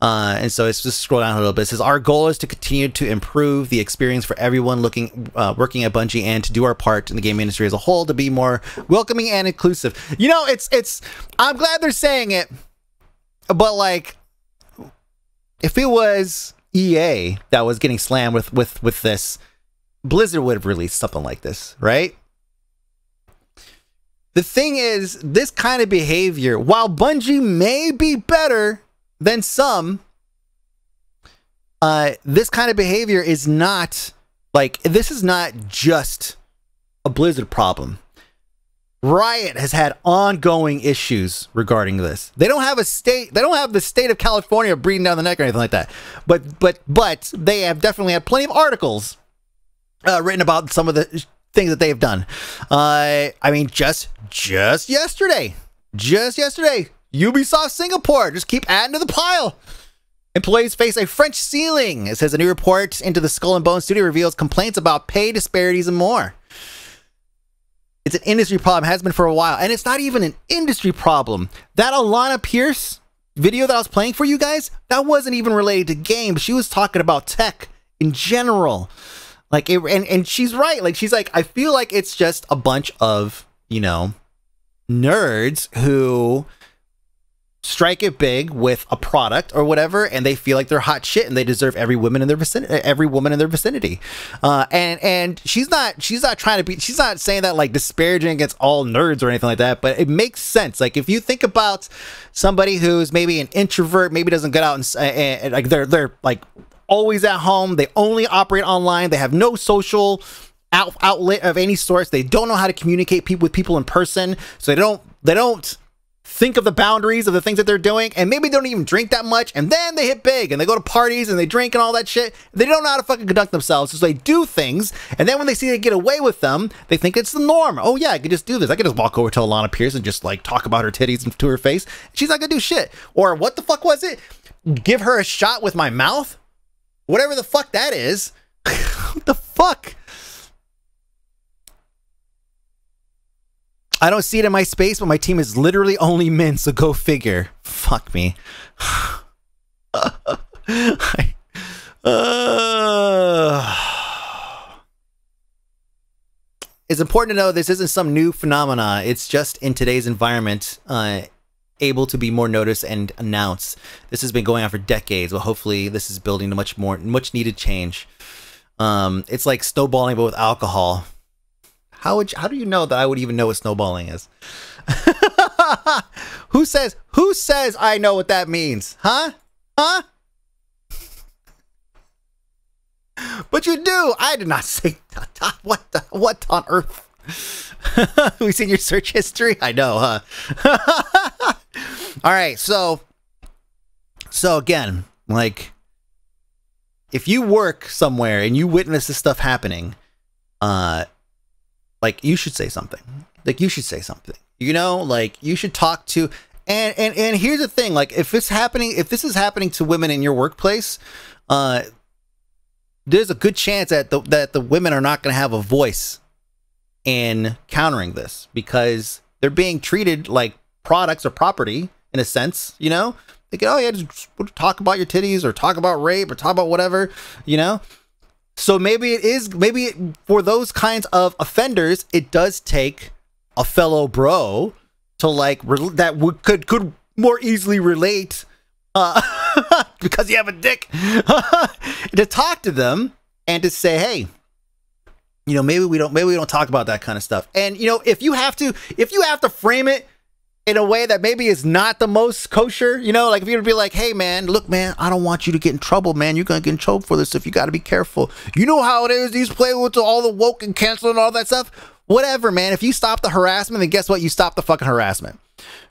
Uh, and so it's just scroll down a little bit. It says our goal is to continue to improve the experience for everyone looking uh, working at Bungie and to do our part in the game industry as a whole to be more welcoming and inclusive. You know, it's it's. I'm glad they're saying it, but like, if it was EA that was getting slammed with with with this, Blizzard would have released something like this, right? The thing is, this kind of behavior, while Bungie may be better than some, uh, this kind of behavior is not like this is not just a Blizzard problem. Riot has had ongoing issues regarding this. They don't have a state. They don't have the state of California breathing down the neck or anything like that. But but but they have definitely had plenty of articles uh, written about some of the things that they have done. Uh, I mean, just just yesterday, just yesterday, Ubisoft Singapore just keep adding to the pile. Employees face a French ceiling. It says a new report into the Skull and Bones studio reveals complaints about pay disparities and more. It's an industry problem, has been for a while, and it's not even an industry problem. That Alanah Pearce video that I was playing for you guys, that wasn't even related to games. She was talking about tech in general. Like it, and and she's right. Like she's like, I feel like it's just a bunch of, you know, nerds who strike it big with a product or whatever and they feel like they're hot shit and they deserve every woman in their vicinity every woman in their vicinity. Uh, and and she's not she's not trying to be she's not saying that like disparaging against all nerds or anything like that but it makes sense. Like if you think about somebody who's maybe an introvert maybe doesn't get out and, and, and like they're they're like always at home they only operate online they have no social out, outlet of any sorts they don't know how to communicate people with people in person so they don't they don't think of the boundaries of the things that they're doing and maybe they don't even drink that much and then they hit big and they go to parties and they drink and all that shit. They don't know how to fucking conduct themselves so they do things and then when they see they get away with them they think it's the norm. Oh yeah i could just do this. I could just walk over to alanah pearce and just like talk about her titties to her face. She's not gonna do shit. Or what the fuck was it? Give her a shot with my mouth? Whatever the fuck that is. What the fuck I don't see it in my space, but my team is literally only men, so go figure. Fuck me. I, uh, it's important to know this isn't some new phenomena. It's just in today's environment, uh, able to be more noticed and announced. This has been going on for decades, but hopefully this is building a much more, much needed change. Um, it's like snowballing, but with alcohol. How would you, how do you know that I would even know what snowballing is? who says who says I know what that means? Huh? Huh? but you do. I did not say what the what on earth. We've seen your search history? I know, huh? All right, so so again, like if you work somewhere and you witness this stuff happening, uh like you should say something. Like you should say something you know? Like you should talk to and and and here's the thing like if it's happening if this is happening to women in your workplace uh there's a good chance that the that the women are not going to have a voice in countering this because they're being treated like products or property in a sense you know? They get oh yeah just talk about your titties or talk about rape or talk about whatever you know so maybe it is maybe for those kinds of offenders, it does take a fellow bro to like that could could more easily relate uh, because you have a dick to talk to them and to say, hey, you know, maybe we don't maybe we don't talk about that kind of stuff. And you know, if you have to if you have to frame it in a way that maybe is not the most kosher, you know, like if you're to be like, hey man, look man, I don't want you to get in trouble, man. You're gonna get in trouble for this stuff. You gotta be careful. You know how it is, these play with all the woke and cancel and all that stuff. Whatever, man. If you stop the harassment, then guess what? You stop the fucking harassment.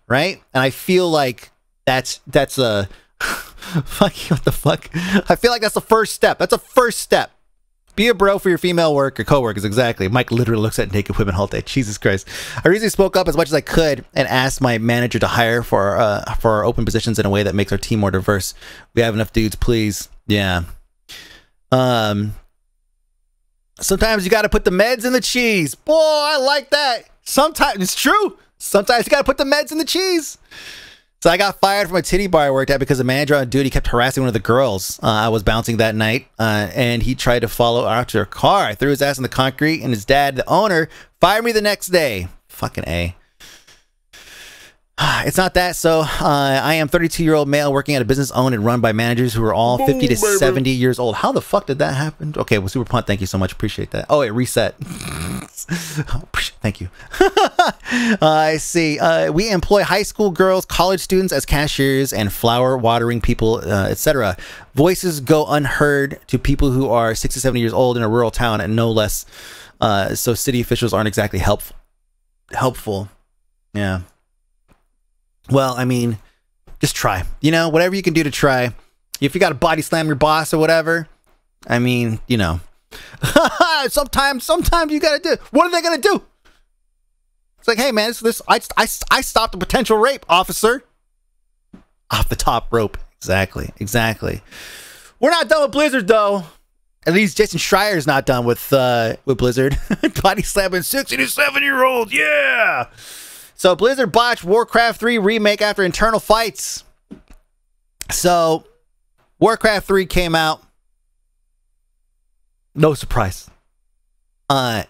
Right? And I feel like that's that's a fuck what the fuck? I feel like that's the first step. That's a first step. Be a bro for your female work or coworkers. Exactly. Mike literally looks at naked women all day. Jesus Christ. I recently spoke up as much as I could and asked my manager to hire for uh, for our open positions in a way that makes our team more diverse. We have enough dudes, please. Yeah. Um. Sometimes you got to put the meds in the cheese. Boy, I like that. Sometimes it's true. Sometimes you got to put the meds in the cheese. So I got fired from a titty bar I worked at because the manager on duty kept harassing one of the girls uh, I was bouncing that night, uh, and he tried to follow after a car. I threw his ass in the concrete, and his dad, the owner, fired me the next day. Fucking a. It's not that. So uh, I am 32 year old male working at a business owned and run by managers who are all 50 to 70 years old. How the fuck did that happen? Okay, well, Super Punt, thank you so much. Appreciate that. Oh, it reset. thank you. uh, I see. Uh, we employ high school girls, college students as cashiers and flower watering people, uh, etc. Voices go unheard to people who are 60 70 years old in a rural town and no less. Uh, so city officials aren't exactly helpful. helpful. Yeah. Well, I mean, just try. You know, whatever you can do to try. If you got to body slam your boss or whatever, I mean, you know, sometimes, sometimes you got to do. What are they gonna do? It's like, hey man, this, this I, I, I stopped a potential rape, officer. Off the top rope. Exactly, exactly. We're not done with Blizzard though. At least Jason Schreier's not done with uh, with Blizzard. Body slamming 67 year old, yeah. So Blizzard botched Warcraft 3 remake after internal fights. So Warcraft 3 came out. No surprise. Uh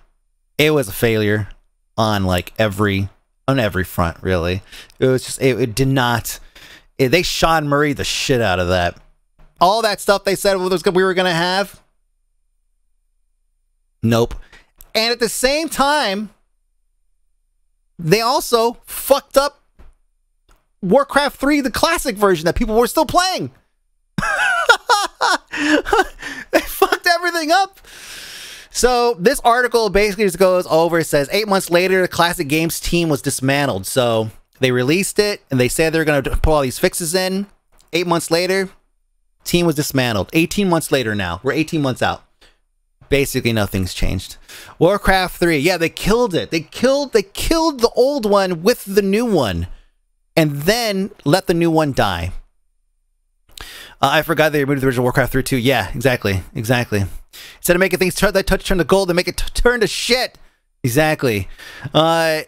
it was a failure on like every on every front, really. It was just it, it did not it, they Sean Murray the shit out of that. All that stuff they said we were gonna have. Nope. And at the same time, they also fucked up Warcraft 3, the classic version that people were still playing. they fucked everything up. So this article basically just goes over. It says eight months later, the classic games team was dismantled. So they released it and they said they're going to put all these fixes in. Eight months later, team was dismantled. 18 months later now. We're 18 months out. Basically nothing's changed. Warcraft 3. Yeah, they killed it. They killed they killed the old one with the new one and then let the new one die. Uh, I forgot they removed the original Warcraft 3 too. Yeah, exactly. Exactly. Instead of making things turn that touch turn to gold, they make it turn to shit. Exactly. Uh,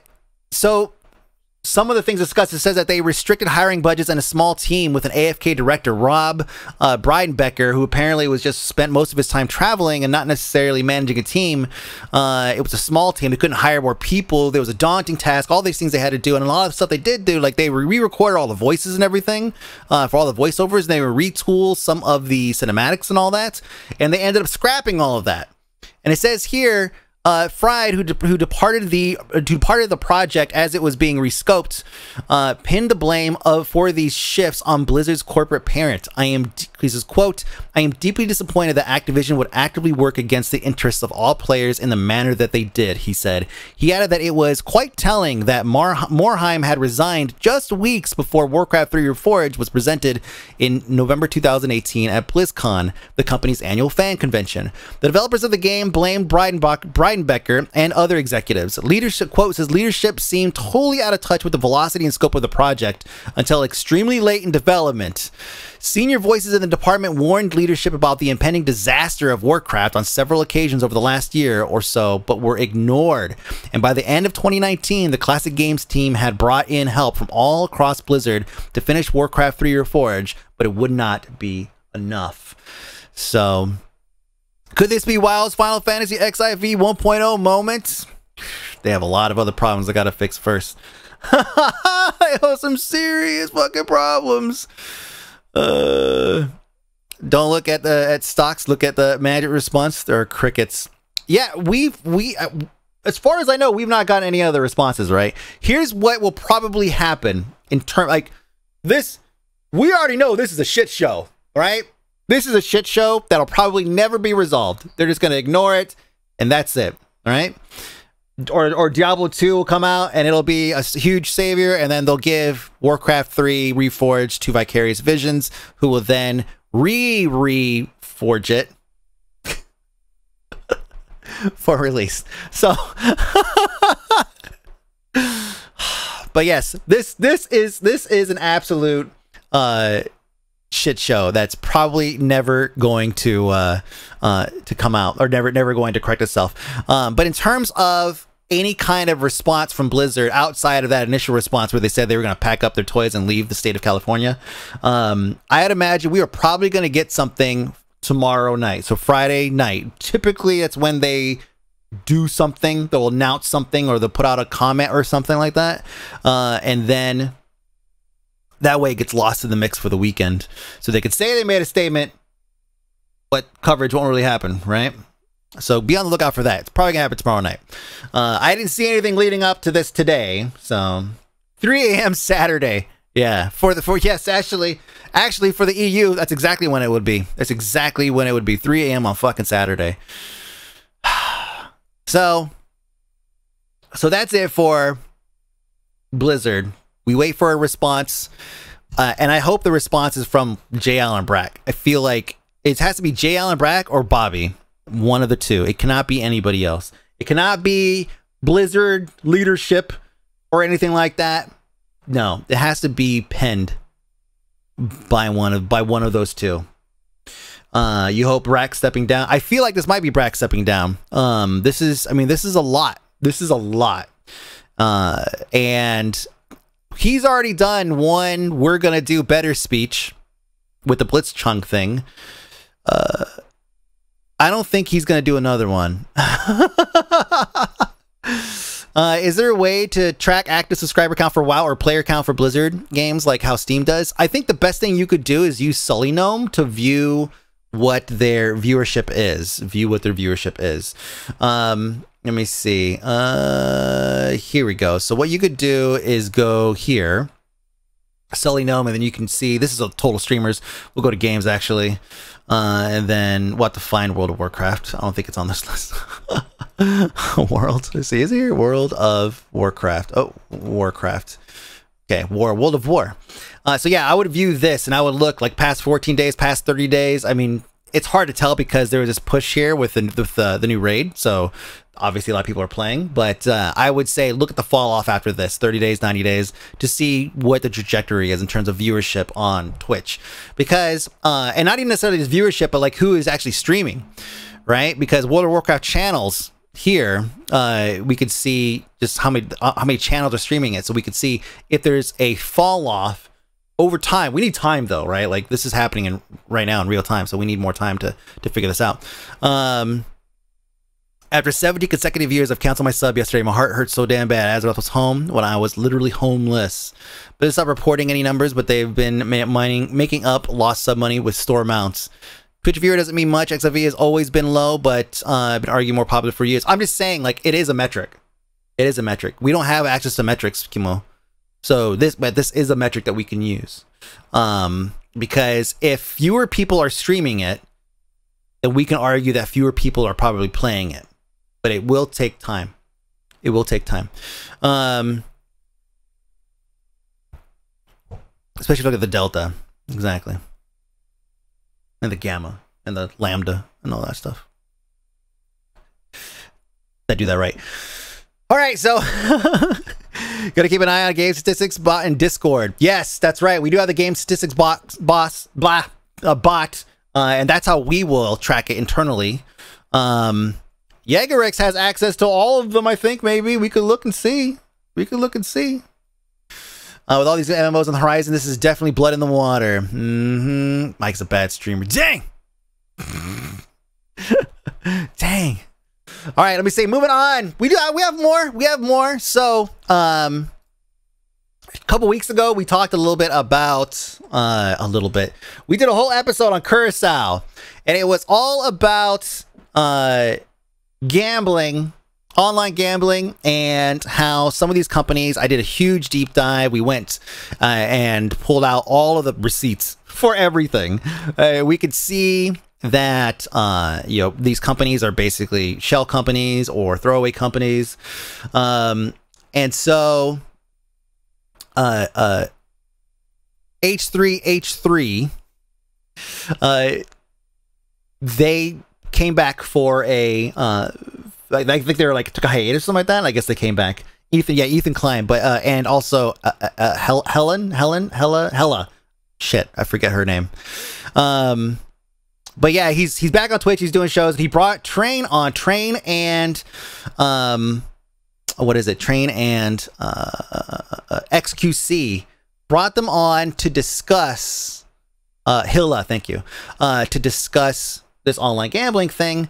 so some of the things discussed, it says that they restricted hiring budgets and a small team with an AFK director, Rob uh, Bridenbecker, who apparently was just spent most of his time traveling and not necessarily managing a team. Uh, it was a small team. They couldn't hire more people. There was a daunting task. All these things they had to do, and a lot of stuff they did do, like they re-recorded all the voices and everything uh, for all the voiceovers. And they were retool some of the cinematics and all that, and they ended up scrapping all of that. And it says here uh, Fried, who de- who departed the departed the project as it was being rescoped, uh, pinned the blame of for these shifts on Blizzard's corporate parent. I am he says quote I am deeply disappointed that Activision would actively work against the interests of all players in the manner that they did. He said he added that it was quite telling that Mar- Morhaime had resigned just weeks before Warcraft 3 Reforged was presented in November 2018 at BlizzCon, the company's annual fan convention. The developers of the game blamed Breidenbach. Bridenbecker and other executives. Leadership quote says leadership seemed totally out of touch with the velocity and scope of the project until extremely late in development. Senior voices in the department warned leadership about the impending disaster of Warcraft on several occasions over the last year or so, but were ignored. And by the end of 2019, the Classic Games team had brought in help from all across Blizzard to finish Warcraft 3 Reforged, but it would not be enough. So could this be WoW's Final Fantasy XIV 1.0 moment? They have a lot of other problems I gotta fix first. I have some serious fucking problems. Uh, don't look at the at stocks. Look at the magic response. There are crickets. Yeah, we've we. Uh, as far as I know, we've not gotten any other responses. Right. Here's what will probably happen in term like this. We already know this is a shit show, right? This is a shit show that'll probably never be resolved. They're just to ignore it, and that's it. All right. Or, or Diablo 2 will come out and it'll be a huge savior, and then they'll give Warcraft 3 Reforged to Vicarious Visions, who will then re reforge it for release. So, but yes, this this is this is an absolute uh shit show that's probably never going to uh, uh, to come out or never never going to correct itself. Um, but in terms of any kind of response from Blizzard outside of that initial response where they said they were going to pack up their toys and leave the state of California, um, I'd imagine we are probably going to get something tomorrow night. So Friday night. Typically, it's when they do something. They'll announce something or they'll put out a comment or something like that, uh, and then that way it gets lost in the mix for the weekend. So they could say they made a statement, but coverage won't really happen, right? So be on the lookout for that. It's probably gonna happen tomorrow night. Uh, I didn't see anything leading up to this today, so 3 a.m. Saturday. Yeah, for the for yes, actually, actually for the EU, that's exactly when it would be. That's exactly when it would be. 3 a.m. on fucking Saturday. so so that's it for Blizzard. We wait for a response, uh, and I hope the response is from J. Allen Brack. I feel like it has to be J. Allen Brack or Bobby, one of the two. It cannot be anybody else. It cannot be Blizzard leadership or anything like that. No, it has to be penned by one of by one of those two. Uh, you hope Brack stepping down. I feel like this might be Brack stepping down. Um, this is, I mean, this is a lot. This is a lot. Uh, and he's already done one we're gonna do better speech with the blitz chunk thing. Uh, I don't think he's gonna do another one. Uh, is there a way to track active subscriber count for WoW or player count for Blizzard games like how Steam does? I think the best thing you could do is use SullyGnome to view what their viewership is. View what their viewership is. Um, let me see. Uh, here we go. So what you could do is go here, SullyGnome, and then you can see this is a total streamers. We'll go to games actually, uh, and then what to find World of Warcraft. I don't think it's on this list. World. Let's see, is here? World of Warcraft. Oh, Warcraft. Okay, War, World of War. Uh, so yeah, I would view this and I would look like past 14 days, past 30 days. I mean, it's hard to tell because there was this push here with the with the, the new raid. So obviously a lot of people are playing, but uh, I would say look at the fall off after this 30 days, 90 days to see what the trajectory is in terms of viewership on Twitch. Because, uh, and not even necessarily just viewership, but like who is actually streaming, right? Because World of Warcraft channels here, uh, we could see just how many uh, how many channels are streaming it, so we could see if there's a fall off over time. We need time though, right? Like this is happening in right now in real time, so we need more time to to figure this out. Um, after 70 consecutive years of canceling my sub yesterday, my heart hurt so damn bad. Azeroth was home when I was literally homeless. But it's not reporting any numbers, but they've been mining, making up lost sub money with store mounts. Twitch viewer doesn't mean much. XIV has always been low, but uh, I've been arguing more popular for years. I'm just saying, like, it is a metric. It is a metric. We don't have access to metrics, Kimo. So this, but this is a metric that we can use. Um, because if fewer people are streaming it, then we can argue that fewer people are probably playing it. But it will take time. It will take time. Um, especially look at the delta. Exactly and the gamma and the lambda and all that stuff. I do that right. All right, so gotta keep an eye on game statistics bot and Discord. Yes, that's right. We do have the game statistics bot, boss, blah, uh, bot, uh, and that's how we will track it internally. Um, Jaegerix has access to all of them. I think maybe we could look and see. We could look and see. Uh, with all these MMOs on the horizon, this is definitely blood in the water. Mm-hmm. Mike's a bad streamer. Dang! Dang. All right, let me see. Moving on. We do. We have more. We have more. So, um, a couple weeks ago, we talked a little bit about uh, a little bit. We did a whole episode on Curacao, and it was all about uh, gambling online gambling and how some of these companies i did a huge deep dive. We went uh, and pulled out all of the receipts for everything. Uh, we could see that uh, you know these companies are basically shell companies or throwaway companies. Um, and so uh, uh, h3h3 uh, they came back for a uh, like, I think they were like took a hiatus or something like that. I guess they came back. Ethan, yeah, Ethan Klein, but uh, and also uh, uh, uh Hel- Helen, Helen, Hella, Hella. Shit, I forget her name. Um, but yeah, he's he's back on Twitch. He's doing shows. He brought Train on Train and um, what is it? Train and uh, uh XQC brought them on to discuss uh Hila, thank you. Uh to discuss this online gambling thing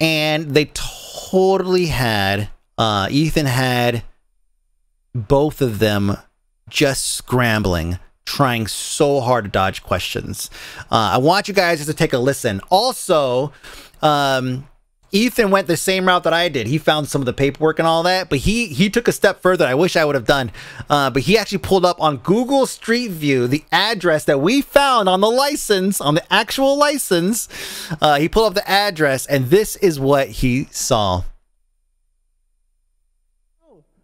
and they totally had uh, Ethan had both of them just scrambling, trying so hard to dodge questions. Uh, I want you guys to take a listen. Also, um, Ethan went the same route that I did. He found some of the paperwork and all that, but he he took a step further. I wish I would have done. Uh, but he actually pulled up on Google Street View the address that we found on the license, on the actual license. Uh, he pulled up the address, and this is what he saw.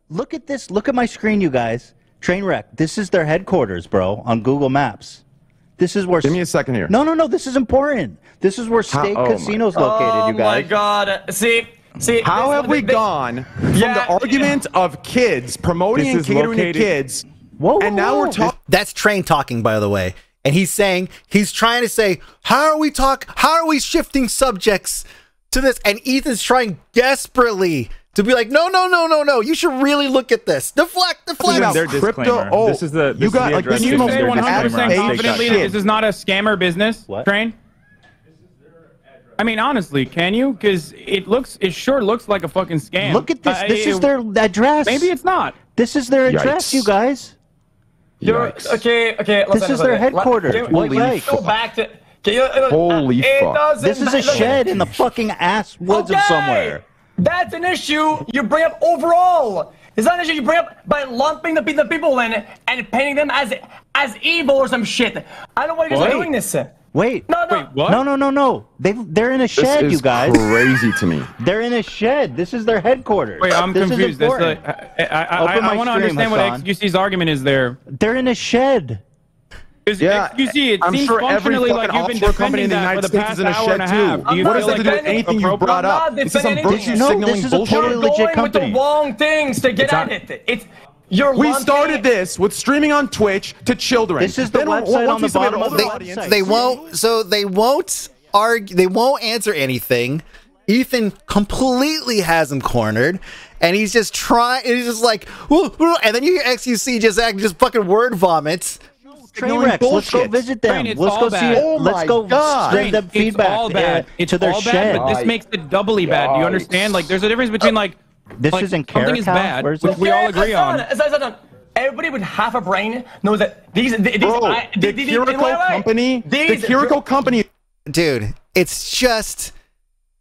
Look at this. Look at my screen, you guys. Train wreck. This is their headquarters, bro, on Google Maps. This is where. Give me a second here. No, no, no. This is important. This is where Stake oh my- Casino's located, oh you guys. Oh my god. See, see. How have we this- gone from Yeah, the argument of kids promoting This and is catering located- to kids, Whoa, and now whoa. we're talking? That's Train talking, by the way. And he's saying he's trying to say, how are we talk? How are we shifting subjects to this? And Ethan's trying desperately to be like, no, no, no, no, no. You should really look at this. Deflect, deflect. Even their crypto- oh, this is the this you is got- the like, this address you say 100% disclaimer on confidently that this is not a scammer business, What? Train? I mean, honestly, can you? Because it looks, it sure looks like a fucking scam. Look at this. Uh, this is their address. Maybe it's not. This is their address, Yikes. you guys. You're, Yikes. okay, okay. This is their listen. headquarters. Can, Holy can we fuck. go back to? Can you, uh, Holy it fuck. This is a shed in the fucking ass woods of somewhere. That's an issue you bring up overall. It's not an issue you bring up by lumping the, pe- the people in and painting them as as evil or some shit. I don't know why you guys are doing this. Wait. No, no. Wait, what? No, no, no, no. They they're in a This shed, is you guys. crazy to me. They're in a shed. This is their headquarters. Wait, I'm this confused. Is That's important. like, I, I, I, Open I, want to stream, understand what Hassan. XQC's argument is there. They're in a shed. Because Yeah, XQC, it I'm seems sure every functionally like fucking you've been offshore company defending in the that United for the States past is in a hour shed and a half. too. Do you What feel does that like do with anything you brought up? This is some defending virtue. No, signaling this is a bullshit. totally You're legit going with the wrong things to get It's at not- it. It's you're We lumping- started this with streaming on Twitch to children. This is the Then website on the bottom of the the they, audience- they won't so they won't argue they won't answer anything ethan completely has him cornered and he's just trying he's just like "Woo, woo," and then you hear XQC just act just fucking word vomits Train wrecks. Let's go visit them. Train, let's go see bad. it. Oh Let's go God. send them it's feedback all bad. uh, It's to their all shed. bad, but this makes it doubly bad. Do you understand? Like, there's a difference between like This like, isn't something is bad, Where's which this? we all agree on. Everybody with half a brain knows that these. these Bro, I, the these- Kiriko wait, wait. company, the These- Kiriko company dude it's just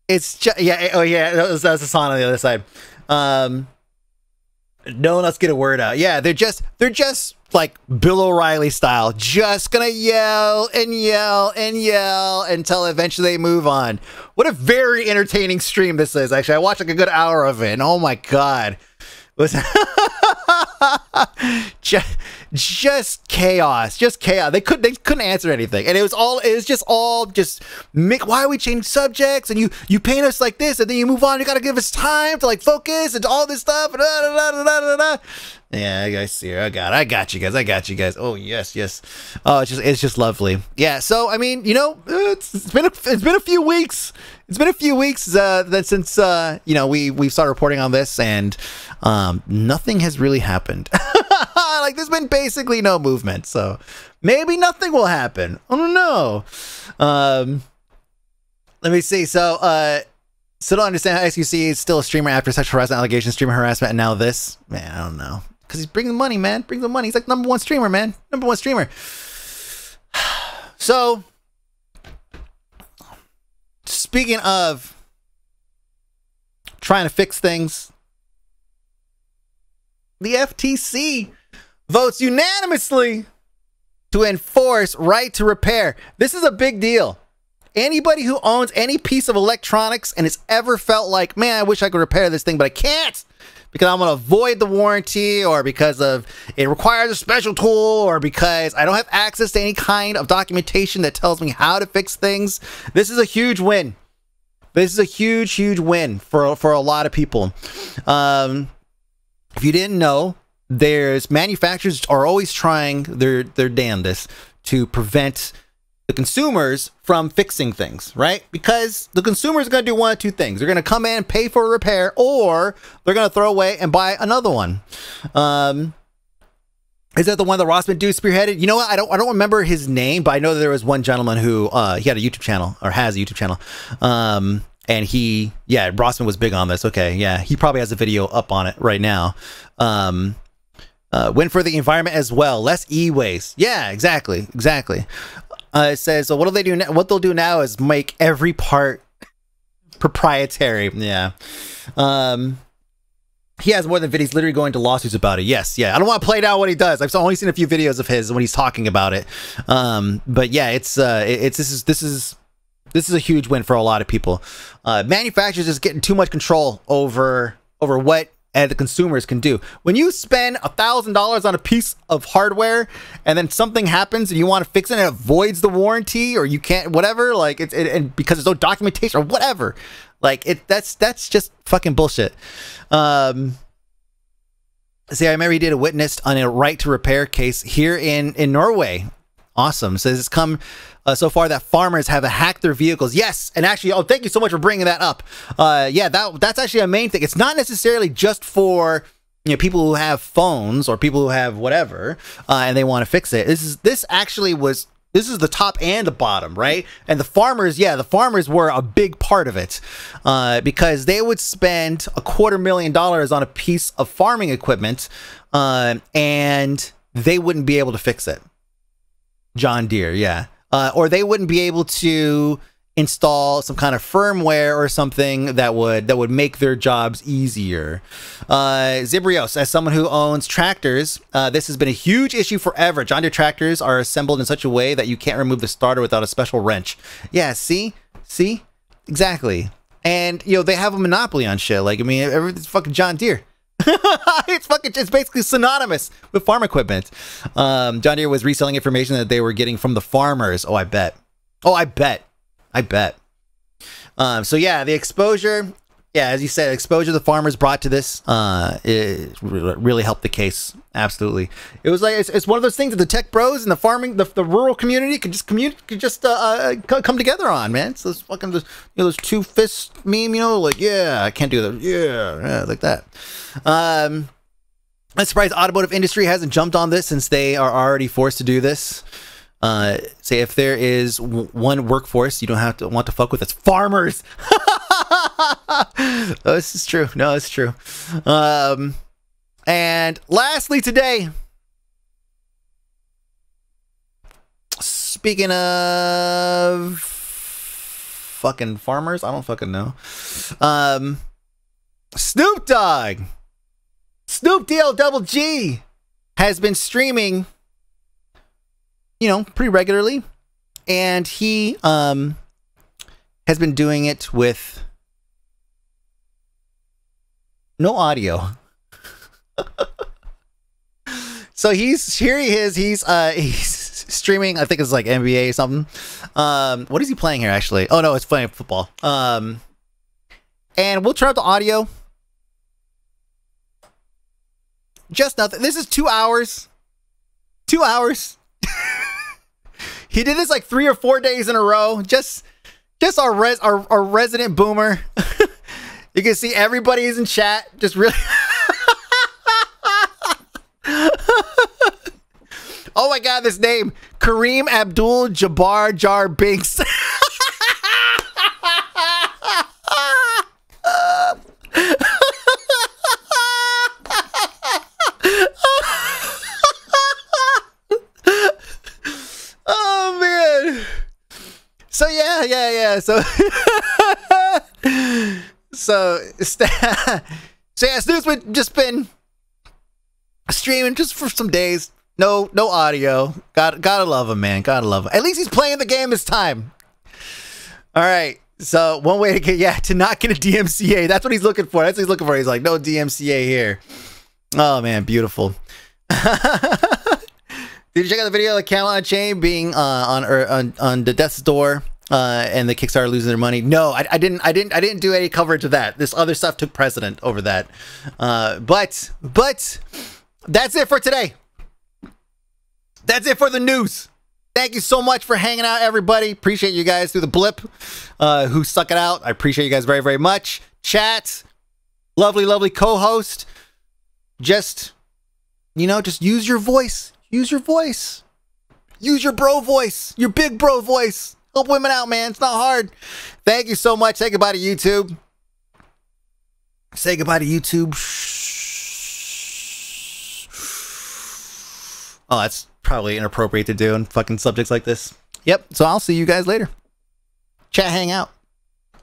it's just yeah oh yeah that was, that was Hassan on the other side um no one else get a word out yeah they're just they're just like bill o'reilly style just gonna yell and yell and yell until eventually they move on. What a very entertaining stream this is. Actually i watched like a good hour of it and oh my god. Was just, chaos, just chaos. They could they couldn't answer anything, and it was all it was just all just make. Why are we change subjects? And you you paint us like this, and then you move on. You got to give us time to like focus and all this stuff. And da, da, da, da, da. Yeah, I see. I got, I got you guys. I got you guys. Oh yes, yes. Oh, it's just, it's just lovely. Yeah. So I mean, you know, it's, it's been, a, it's been a few weeks. It's been a few weeks uh, that since uh, you know we we started reporting on this, and um, nothing has really happened. like there's been basically no movement. So maybe nothing will happen. I don't know. Um, let me see. So uh, still don't understand how SUC is still a streamer after sexual harassment allegations, streamer harassment, and now this. Man, I don't know. Because he's bringing the money, man. Brings the money. He's like number one streamer, man. Number one streamer. So, speaking of trying to fix things, the FTC votes unanimously to enforce right to repair. This is a big deal. Anybody who owns any piece of electronics and has ever felt like, man, I wish I could repair this thing, but I can't because I'm going to avoid the warranty or because of it requires a special tool or because I don't have access to any kind of documentation that tells me how to fix things. This is a huge win. This is a huge, huge win for for a lot of people. Um, if you didn't know, there's manufacturers are always trying their their damnedest to prevent the consumers from fixing things, right? Because the consumers are going to do one of two things. They're going to come in, pay for a repair, or they're going to throw away and buy another one. Um, is that the one that Rossmann Dude spearheaded? You know what? I don't I don't remember his name, but I know that there was one gentleman who uh, he had a YouTube channel or has a YouTube channel. Um, and he yeah, Rossmann was big on this. Okay, yeah. He probably has a video up on it right now. Um uh, win for the environment as well. Less e-waste. Yeah, exactly, exactly. Uh, it says so. What do they do? Now? What they'll do now is make every part proprietary. Yeah. Um, he has more than videos literally going to lawsuits about it. Yes, yeah. I don't want to play down what he does. I've only seen a few videos of his when he's talking about it. Um, but yeah, it's uh, it- it's this is this is this is a huge win for a lot of people. Uh, manufacturers is getting too much control over over what the consumers can do. When you spend a thousand dollars on a piece of hardware and then something happens and you want to fix it and it avoids the warranty or you can't whatever, like it's it, and because there's no documentation or whatever, like it that's that's just fucking bullshit. Um See, I remember he did a witness on a right to repair case here in in Norway. Awesome. Says it's come uh, so far that farmers have hacked their vehicles. Yes, and actually, oh, thank you so much for bringing that up. Uh, yeah, that that's actually a main thing. It's not necessarily just for you know people who have phones or people who have whatever uh, and they want to fix it. This is this actually was this is the top and the bottom, right? And the farmers, yeah, the farmers were a big part of it uh, because they would spend a quarter million dollars on a piece of farming equipment uh, and they wouldn't be able to fix it. John Deere, yeah. Uh, or they wouldn't be able to install some kind of firmware or something that would that would make their jobs easier. Uh, Zibrios, as someone who owns tractors, uh, this has been a huge issue forever. John Deere tractors are assembled in such a way that you can't remove the starter without a special wrench. Yeah, see, see, exactly. And you know they have a monopoly on shit. Like I mean, everything's fucking John Deere. it's fucking it's basically synonymous with farm equipment. Um, John Deere was reselling information that they were getting from the farmers. Oh, I bet. Oh, I bet. I bet. Um, so yeah, the exposure, yeah, as you said, exposure the farmers brought to this, uh, really helped the case. Absolutely, it was like it's, it's one of those things that the tech bros and the farming, the, the rural community could just commute, could just uh, uh, come together on, man. It's those fucking those, you know those two fist meme, you know, like yeah, I can't do that, yeah, yeah, like that. Um, I'm surprised automotive industry hasn't jumped on this since they are already forced to do this uh, say if there is one workforce you don't have to want to fuck with, it's farmers. oh, this is true. No, it's true. Um, and lastly, today, speaking of fucking farmers, I don't fucking know. Um, Snoop Dogg, Snoop DL Double G, has been streaming you know, pretty regularly. And he um has been doing it with no audio. so he's here he is, he's uh he's streaming, I think it's like NBA something. Um what is he playing here actually? Oh no, it's playing football. Um and we'll turn up the audio. Just nothing. This is two hours. Two hours. he did this like three or four days in a row. Just, just our res, our, our resident boomer. you can see everybody's in chat. Just really. oh my god, this name Kareem Abdul Jabbar Jar Binks. oh man. So yeah, yeah, yeah. So so so yeah, Snoop's been just been streaming just for some days. No, no audio. Got gotta love him, man. Gotta love him. At least he's playing the game this time. All right. So one way to get yeah to not get a DMCA. That's what he's looking for. That's what he's looking for. He's like no DMCA here. Oh man, beautiful. Did you check out the video of Camel on Chain being uh, on, on on the death's door uh, and the Kickstarter losing their money? No, I, I, didn't. I didn't. I didn't do any coverage of that. This other stuff took precedent over that. Uh, but but that's it for today. That's it for the news. Thank you so much for hanging out, everybody. Appreciate you guys through the blip uh, who stuck it out. I appreciate you guys very, very much. Chat, lovely, lovely co host. Just, you know, just use your voice. Use your voice. Use your bro voice, your big bro voice. Help women out, man. It's not hard. Thank you so much. Say goodbye to YouTube. Say goodbye to YouTube. Oh, that's probably inappropriate to do in fucking subjects like this. Yep. So I'll see you guys later. Chat, hang out.